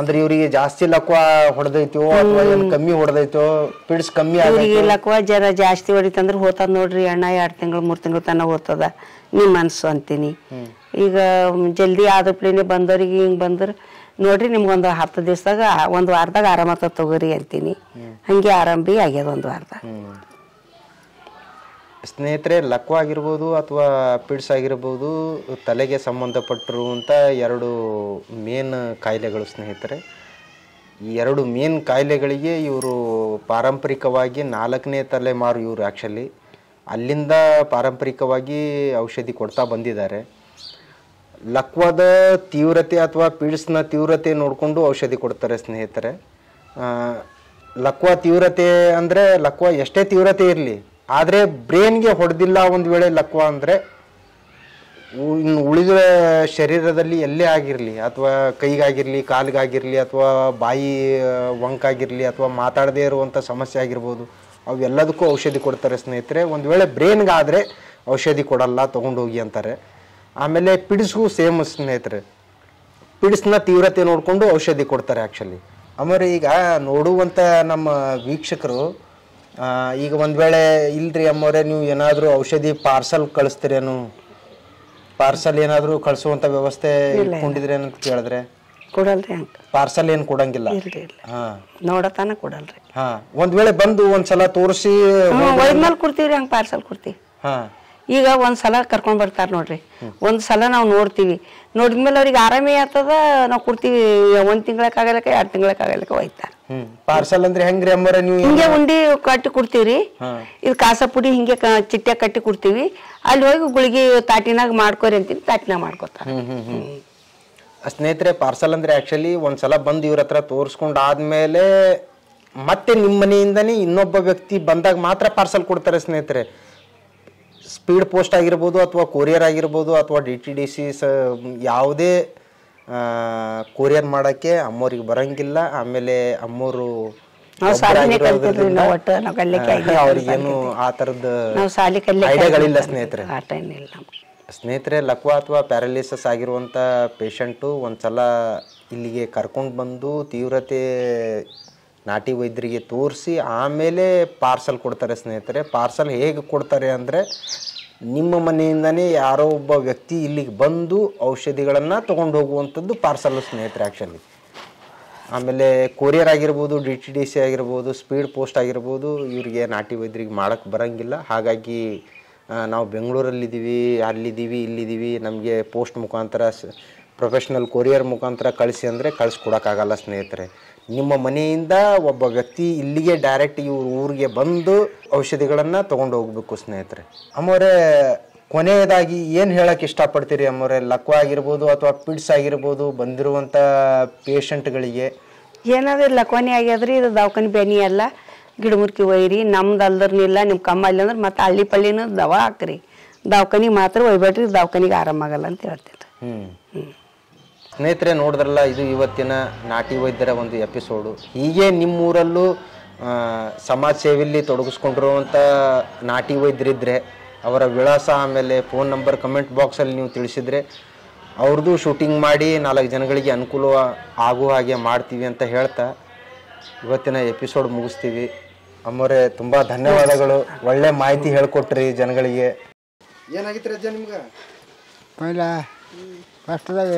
ಅಂದ್ರೆ ಇವರಿಗೆ ಜಾಸ್ತಿ ಲಕ್ವ ಹೊಡೆದೈತೋ ಅಥವಾ ಏನ್ ಕಮ್ಮಿ ಹೊಡೆದೈತೋ ಪಿಡ್ಸ್ ಕಮ್ಮಿ ಆಗಿ ಇವ್ರಿಗೆ ಲಕ್ವ ಜರ ಜಾಸ್ತಿ ಹೊಡಿತಂದ್ರೆ ಹೋತದ ನೋಡ್ರಿ ಅಣ್ಣ ಎರಡು ತಿಂಗಳು ಮೂರ್ ತಿಂಗಳು ತನಕ ಹೋತದ. ನಿಮ್ಮ ಮನ್ಸು ಅಂತೀನಿ. ಈಗ ಜಲ್ದಿ ಆದಪ್ಲೇನೆ ಬಂದವ್ರಿಗೆ ಹಿಂಗ್ ಬಂದ್ರೆ ನೋಡ್ರಿ ನಿಮ್ಗೊಂದು ಹತ್ತು ದಿವ್ಸದಾಗ ಒಂದು ವಾರದಾಗ ಆರಾಮ ತಗೋರಿ ಅಂತೀನಿ. ಹಂಗೆ ಆರಾಮ್ ಬಿ ಆಗ್ಯದ ಒಂದು ವಾರದಾಗ ಸ್ನೇಹಿತರೆ ಲಕ್ವ ಆಗಿರ್ಬೋದು ಅಥವಾ ಪಿಡ್ಸ್ ಆಗಿರ್ಬೋದು ತಲೆಗೆ ಸಂಬಂಧಪಟ್ಟಿರುವಂಥ ಎರಡು ಮೇನ್ ಕಾಯಿಲೆಗಳು ಸ್ನೇಹಿತರೆ. ಈ ಎರಡು ಮೇನ್ ಕಾಯಿಲೆಗಳಿಗೆ ಇವರು ಪಾರಂಪರಿಕವಾಗಿ ನಾಲ್ಕನೇ ತಲೆಮಾರು ಇವರು ಆ್ಯಕ್ಚುಲಿ ಅಲ್ಲಿಂದ ಪಾರಂಪರಿಕವಾಗಿ ಔಷಧಿ ಕೊಡ್ತಾ ಬಂದಿದ್ದಾರೆ. ಲಕ್ವದ ತೀವ್ರತೆ ಅಥವಾ ಪಿಡ್ಸ್ನ ತೀವ್ರತೆ ನೋಡಿಕೊಂಡು ಔಷಧಿ ಕೊಡ್ತಾರೆ ಸ್ನೇಹಿತರೆ. ಲಕ್ವ ತೀವ್ರತೆ ಅಂದರೆ ಲಕ್ವ ಎಷ್ಟೇ ತೀವ್ರತೆ ಇರಲಿ, ಆದರೆ ಬ್ರೈನ್ಗೆ ಹೊಡೆದಿಲ್ಲ ಒಂದು ವೇಳೆ ಲಕ್ವ ಅಂದರೆ ಇನ್ನು ಉಳಿದ ಶರೀರದಲ್ಲಿ ಎಲ್ಲೇ ಆಗಿರಲಿ, ಅಥವಾ ಕೈಗಾಗಿರಲಿ, ಕಾಲಿಗಾಗಿರಲಿ, ಅಥವಾ ಬಾಯಿ ವಂಕಾಗಿರಲಿ, ಅಥವಾ ಮಾತಾಡದೇ ಇರುವಂಥ ಸಮಸ್ಯೆ ಆಗಿರ್ಬೋದು, ಅವೆಲ್ಲದಕ್ಕೂ ಔಷಧಿ ಕೊಡ್ತಾರೆ ಸ್ನೇಹಿತರೆ. ಒಂದು ವೇಳೆ ಬ್ರೈನ್ಗಾದರೆ ಔಷಧಿ ಕೊಡಲ್ಲ, ತೊಗೊಂಡೋಗಿ ಅಂತಾರೆ. ಆಮೇಲೆ ಪಿಡಿಸ್ಗೂ ಸೇಮ್ ಸ್ನೇಹಿತರೆ. ಪಿಡಿಸ್ನ ತೀವ್ರತೆ ನೋಡಿಕೊಂಡು ಔಷಧಿ ಕೊಡ್ತಾರೆ ಆ್ಯಕ್ಚುಲಿ ಆಮೇಲೆ ಈಗ ನೋಡುವಂಥ ನಮ್ಮ ವೀಕ್ಷಕರು ಈಗ ಒಂದು ವೇಳೆ ಇಲ್ರಿ ಅಮ್ಮವ್ರೆ ನೀವು ಏನಾದರೂ ಔಷಧಿ ಪಾರ್ಸಲ್ ಕಳಿಸ್ತೀರೇನು ಪಾರ್ಸಲ್ ಏನಾದರೂ ಕಳಿಸುವಂಥ ವ್ಯವಸ್ಥೆ ಇಟ್ಕೊಂಡಿದ್ರೇನು ಅಂತ ಕೇಳಿದ್ರೆ? ಕೊಡಲ್ರಿ ಹಂಗ. ಪಾರ್ಸಲ್ ಏನು ಕೊಡಂಗಿಲ್ಲ? ಹಾಂ. ನೋಡತಾನ ಕೊಡಲ್ರಿ. ಹಾಂ. ಒಂದು ವೇಳೆ ಬಂದು ಒಂದ್ಸಲ ತೋರಿಸಿ ಕೊಡ್ತೀವಿ ಹಂಗೆ ಪಾರ್ಸಲ್ ಕೊಡ್ತೀವಿ. ಹಾಂ. ಈಗ ಒಂದ್ ಸಲ ಕರ್ಕೊಂಡು ಬರ್ತಾರೆ ನೋಡ್ರಿ. ಒಂದ್ ಸಲ ನಾವು ನೋಡ್ತೀವಿ. ನೋಡಿದ್ಮೇಲೆ ಅವ್ರಿಗೆ ಆರಾಮೇ ಆಗ್ತದ ನಾವು ಕೊಡ್ತೀವಿ. ಒಂದ್ ತಿಂಗಳಕ್ಕಾಗಲಕ್ಕ ಎರಡು ಎರಡ್ ತಿಂಗಳಕ್ಕೆ ಆಗಲಕ್ಕ ಒಯ್ತಾರ. ಹ್ಞೂ ಪಾರ್ಸಲ್ ಅಂದ್ರೆ ಹೆಂಗ್ರಿ ಅಮ್ಮರ ನೀವು ಹಿಂಗೆ ಉಂಡಿ ಕಟ್ಟಿ ಕೊಡ್ತೀವ್ರಿ. ಇದು ಕಾಸ ಪುಡಿ ಹಿಂಗೆ ಚಿಟ್ಟೆ ಕಟ್ಟಿ ಕೊಡ್ತೀವಿ. ಅಲ್ಲಿ ಹೋಗಿ ಗುಳಿಗೆ ತಾಟಿನಾಗ ಮಾಡ್ಕೋರಿ ಅಂತೀನಿ ತಾಟಿನಾಗ ಮಾಡ್ಕೊತಾರ. ಸ್ನೇಹಿತರೆ ಪಾರ್ಸಲ್ ಅಂದ್ರೆ ಆಕ್ಚುಲಿ ಒಂದ್ಸಲ ಬಂದು ಇವ್ರ ಹತ್ರ ತೋರಿಸ್ಕೊಂಡು ಆದ್ಮೇಲೆ ಮತ್ತೆ ನಿಮ್ಮ ಮನೆಯಿಂದನೇ ಇನ್ನೊಬ್ಬ ವ್ಯಕ್ತಿ ಬಂದಾಗ ಮಾತ್ರ ಪಾರ್ಸಲ್ ಕೊಡ್ತಾರೆ ಸ್ನೇಹಿತರೆ. ಸ್ಪೀಡ್ ಪೋಸ್ಟ್ ಆಗಿರ್ಬೋದು ಅಥವಾ ಕೊರಿಯರ್ ಆಗಿರ್ಬೋದು ಅಥವಾ ಡಿ ಟಿ ಡಿ ಸಿ ಸ ಯಾವುದೇ ಕೊರಿಯರ್ ಮಾಡೋಕ್ಕೆ ಅಮ್ಮೋರಿಗೆ ಬರಂಗಿಲ್ಲ. ಆಮೇಲೆ ಅಮ್ಮೋರು ಅವ್ರಿಗೇನು ಆ ಥರದ ಐಡಿಯಾಗಳಿಲ್ಲ ಸ್ನೇಹಿತರೆ. ಸ್ನೇಹಿತರೆ ಲಕ್ವ ಅಥವಾ ಪ್ಯಾರಲಿಸಸ್ ಆಗಿರುವಂಥ ಪೇಷಂಟು ಒಂದು ಸಲ ಇಲ್ಲಿಗೆ ಕರ್ಕೊಂಡು ಬಂದು ತೀವ್ರತೆ ನಾಟಿ ವೈದ್ಯರಿಗೆ ತೋರಿಸಿ ಆಮೇಲೆ ಪಾರ್ಸಲ್ ಕೊಡ್ತಾರೆ ಸ್ನೇಹಿತರೆ. ಪಾರ್ಸಲ್ ಹೇಗೆ ಕೊಡ್ತಾರೆ ಅಂದರೆ ನಿಮ್ಮ ಮನೆಯಿಂದನೇ ಯಾರೋ ಒಬ್ಬ ವ್ಯಕ್ತಿ ಇಲ್ಲಿಗೆ ಬಂದು ಔಷಧಿಗಳನ್ನು ತೊಗೊಂಡು ಹೋಗುವಂಥದ್ದು ಪಾರ್ಸಲ್ ಸ್ನೇಹಿತರೆ ಆ್ಯಕ್ಚುಲಿ ಆಮೇಲೆ ಕೊರಿಯರ್ ಆಗಿರ್ಬೋದು ಡಿ ಟಿ ಡಿ ಸಿ ಆಗಿರ್ಬೋದು ಸ್ಪೀಡ್ ಪೋಸ್ಟ್ ಆಗಿರ್ಬೋದು, ಇವರಿಗೆ ನಾಟಿ ವೈದ್ಯರಿಗೆ ಮಾಡೋಕ್ಕೆ ಬರೋಂಗಿಲ್ಲ. ಹಾಗಾಗಿ ನಾವು ಬೆಂಗಳೂರಲ್ಲಿದ್ದೀವಿ, ಅಲ್ಲಿದ್ದೀವಿ, ಇಲ್ಲಿದ್ದೀವಿ, ನಮಗೆ ಪೋಸ್ಟ್ ಮುಖಾಂತರ ಪ್ರೊಫೆಷ್ನಲ್ ಕೊರಿಯರ್ ಮುಖಾಂತರ ಕಳಿಸಿ ಅಂದರೆ ಕಳಿಸ್ಕೊಡೋಕ್ಕಾಗಲ್ಲ ಸ್ನೇಹಿತರೆ. ನಿಮ್ಮ ಮನೆಯಿಂದ ಒಬ್ಬ ವ್ಯಕ್ತಿ ಇಲ್ಲಿಗೆ ಡೈರೆಕ್ಟ್ ಇವ್ರ ಊರಿಗೆ ಬಂದು ಔಷಧಿಗಳನ್ನು ತೊಗೊಂಡು ಹೋಗ್ಬೇಕು ಸ್ನೇಹಿತರೆ. ಅಮ್ಮವರೇ ಕೊನೆಯದಾಗಿ ಏನು ಹೇಳೋಕ್ಕೆ ಇಷ್ಟಪಡ್ತೀರಿ ಅಮ್ಮವರೇ ಲಕ್ವ ಆಗಿರ್ಬೋದು ಅಥವಾ ಪಿಡ್ಸ್ ಆಗಿರ್ಬೋದು ಬಂದಿರುವಂಥ ಪೇಷಂಟ್ಗಳಿಗೆ ಏನಾದ್ರೂ ಲಕ್ವಾನಿ ಆಗ್ಯದ್ರಿ ಇದು ದವಾಖಾನಿ ಬೆನಿ ಅಲ್ಲ ಗಿಡಮುರ್ಕಿ ಒಯ್ಯಿರಿ. ನಮ್ದು ಅಲ್ದರ್ನಿಲ್ಲ ನಿಮ್ಮ ಕಮ್ಮ ಅಲ್ಲಿ ಅಂದ್ರೆ ಮತ್ತೆ ಹಳ್ಳಿ ಪಳ್ಳಿನ ದವಾ ಹಾಕ್ರಿ. ದವಾಖಾನಿಗೆ ಮಾತ್ರ ಒಯ್ಬೇಡ್ರಿ ದವಾಖಾನಿಗೆ ಆರಾಮಾಗಲ್ಲ ಅಂತ ಹೇಳ್ತೀನಿ. ಹ್ಮ್. ಸ್ನೇಹಿತರೆ ನೋಡಿದ್ರಲ್ಲ ಇದು ಇವತ್ತಿನ ನಾಟಿ ವೈದ್ಯರ ಒಂದು ಎಪಿಸೋಡು. ಹೀಗೆ ನಿಮ್ಮೂರಲ್ಲೂ ಸಮಾಜ ಸೇವೆಯಲ್ಲಿ ತೊಡಗಿಸ್ಕೊಂಡಿರುವಂಥ ನಾಟಿ ವೈದ್ಯರಿದ್ದರೆ ಅವರ ವಿಳಾಸ ಆಮೇಲೆ ಫೋನ್ ನಂಬರ್ ಕಮೆಂಟ್ ಬಾಕ್ಸಲ್ಲಿ ನೀವು ತಿಳಿಸಿದರೆ ಅವ್ರದ್ದು ಶೂಟಿಂಗ್ ಮಾಡಿ ನಾಲ್ಕು ಜನಗಳಿಗೆ ಅನುಕೂಲ ಆಗುವ ಹಾಗೆ ಮಾಡ್ತೀವಿ ಅಂತ ಹೇಳ್ತಾ ಇವತ್ತಿನ ಎಪಿಸೋಡ್ ಮುಗಿಸ್ತೀವಿ. ಅಮ್ಮರೇ ತುಂಬ ಧನ್ಯವಾದಗಳು. ಒಳ್ಳೆ ಮಾಹಿತಿ ಹೇಳ್ಕೊಟ್ರಿ ಜನಗಳಿಗೆ. ಏನಾಗಿತ್ತು ರಜ ನಿಮ್ಗೆ? ಪೈಲ ಫಸ್ಟ್ದಾಗ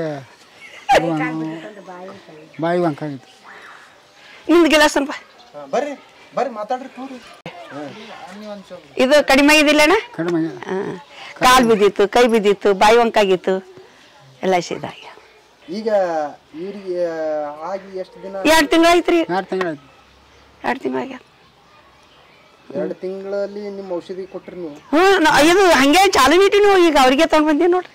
ಬಾಯಿ ಬಂಕಾಗಿತ್ತು ನಿಮ್ದು ಗಿಲಾಸ್ ಅನ್ಪ ಬರ್ರಿ ಬರ್ರಿ ಮಾತಾಡ್ರಿ ತೋರಿ ಇದು ಕಡಿಮೆ ಇದಿಲ್ಲ ಕಡಿಮೆ ಕಾಲು ಬಿದ್ದಿತ್ತು ಕೈ ಬಿದ್ದಿತ್ತು ಬಾಯಿ ಒಂಕಾಗಿತ್ತು. ಎಲ್ಲ ಸಿದಾಗ್ಯ ಈಗ ಇವ್ರಿಗೆ ಆಗಿ ಎಷ್ಟು ದಿನ ಎರಡು ತಿಂಗಳು ಐತ್ರಿ ಎರಡು ತಿಂಗಳಾಯ್ತು ಎರಡು ತಿಂಗಳು ಆಗ್ಯಾದ ಎರಡು ತಿಂಗಳಲ್ಲಿ ನಿಮ್ಮ ಔಷಧಿ ಕೊಟ್ರಿ ನೀವು? ಹ್ಞೂ ಇದು ಹಂಗೆ ಚಾಲು ಬಿಟ್ಟಿ ನೀವು ಈಗ ಅವ್ರಿಗೆ ತಗೊಂಡ್ ಬಂದೀವಿ ನೋಡ್ರಿ.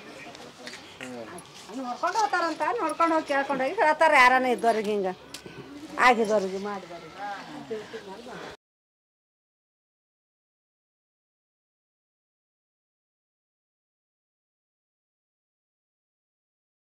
ನೋಡ್ಕೊಂಡು ಹೋಗ್ತಾರಂತ ನೋಡ್ಕೊಂಡು ಹೋಗಿ ಕೇಳ್ಕೊಂಡು ಹೋಗಿ. ಹೇಳ್ತಾರೆ ಯಾರನ್ನ ಇದ್ದವ್ರಿಗೆ ಹಿಂಗೆ. ಆಗಿದವ್ರಿಗೆ ಮಾಡಿದವ್ರಿಗೆ